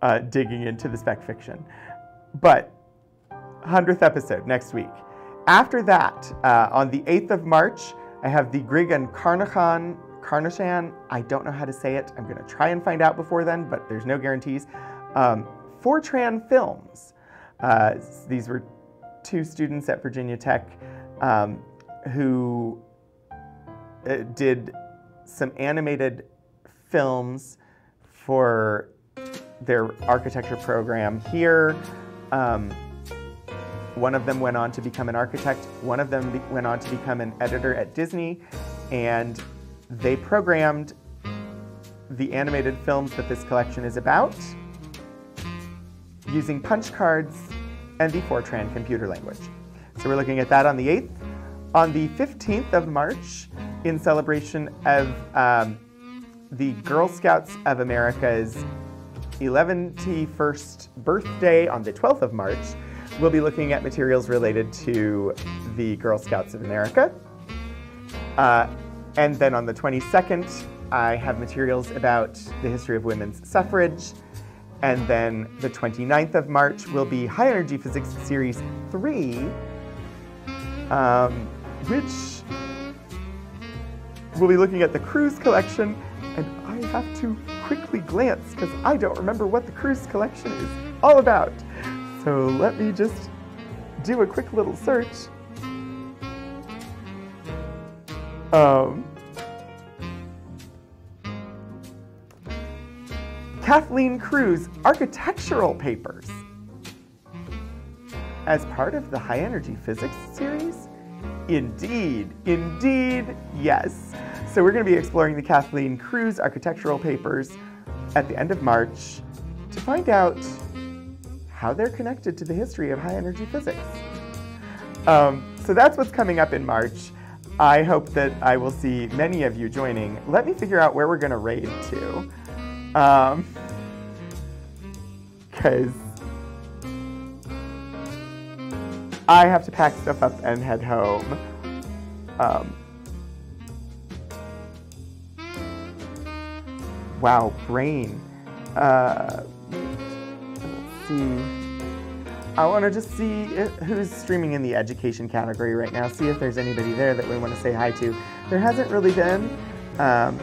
uh, digging into the spec fiction. But 100th episode next week. After that, uh, on the 8th of March, I have the Grieg and Carnachan, Carnachan, I don't know how to say it. I'm going to try and find out before then, but there's no guarantees. Um, Fortran Films. Uh, these were two students at Virginia Tech um, who uh, did some animated films for their architecture program here. Um, one of them went on to become an architect. One of them went on to become an editor at Disney. And they programmed the animated films that this collection is about using punch cards and the Fortran computer language. So we're looking at that on the 8th. On the 15th of March, in celebration of um, the Girl Scouts of America's 11th birthday on the 12th of March, we'll be looking at materials related to the Girl Scouts of America. Uh, and then on the 22nd, I have materials about the history of women's suffrage. And then the 29th of March will be High Energy Physics Series 3, um, which we'll be looking at the cruise collection. And I have to quickly glance because I don't remember what the cruise collection is all about. So let me just do a quick little search. Um, Kathleen Cruz Architectural Papers. As part of the High Energy Physics series? Indeed, indeed, yes. So we're going to be exploring the Kathleen Cruz Architectural Papers at the end of March to find out how they're connected to the history of high energy physics. Um, so that's what's coming up in March. I hope that I will see many of you joining. Let me figure out where we're going to raid to. Um, because I have to pack stuff up and head home. Um, wow, brain. Uh, let's see. I want to just see who's streaming in the education category right now, see if there's anybody there that we want to say hi to. There hasn't really been. Um,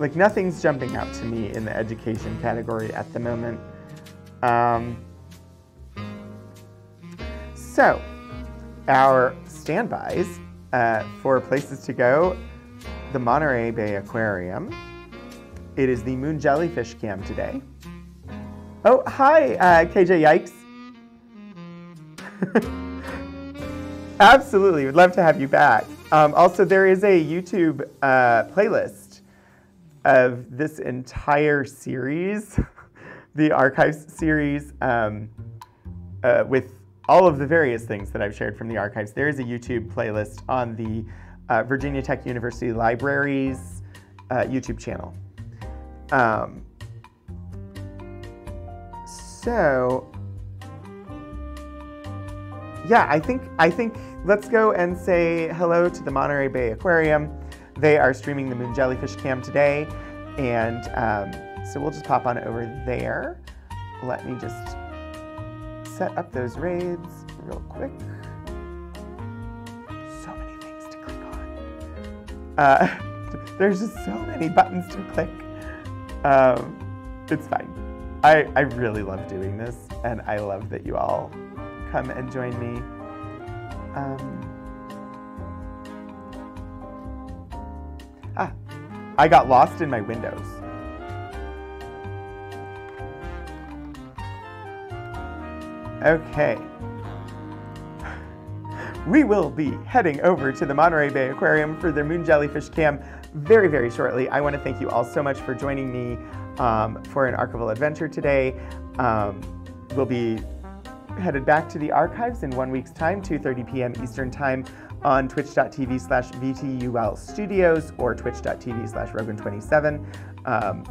like nothing's jumping out to me in the education category at the moment. Um, so, our standbys uh, for places to go the Monterey Bay Aquarium. It is the moon jellyfish cam today. Oh, hi, uh, KJ Yikes. Absolutely, would love to have you back. Um, also, there is a YouTube uh, playlist of this entire series, the archives series, um, uh, with all of the various things that I've shared from the archives. There is a YouTube playlist on the uh, Virginia Tech University Libraries uh, YouTube channel. Um, so yeah, I think I think let's go and say hello to the Monterey Bay Aquarium. They are streaming the Moon Jellyfish Cam today, and um, so we'll just pop on over there. Let me just set up those raids real quick. So many things to click on. Uh, there's just so many buttons to click. Um, it's fine. I, I really love doing this, and I love that you all come and join me. Um, I got lost in my windows. Okay. We will be heading over to the Monterey Bay Aquarium for their moon jellyfish cam very, very shortly. I want to thank you all so much for joining me um, for an archival adventure today. Um, we'll be headed back to the archives in one week's time, 2.30 p.m. Eastern Time on twitch.tv slash VTUL Studios or twitch.tv slash Rogan27. Um,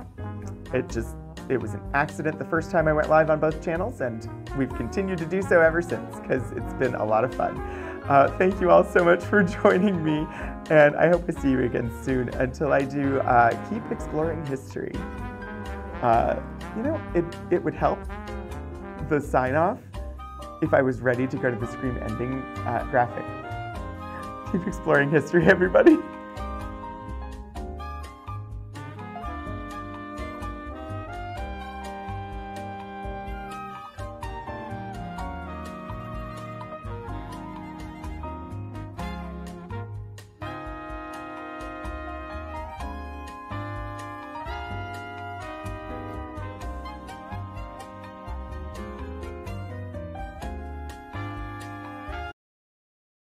it just, it was an accident the first time I went live on both channels, and we've continued to do so ever since because it's been a lot of fun. Uh, thank you all so much for joining me, and I hope to see you again soon. Until I do, uh, keep exploring history. Uh, you know, it, it would help the sign off if I was ready to go to the screen ending uh, graphic. Keep exploring history, everybody.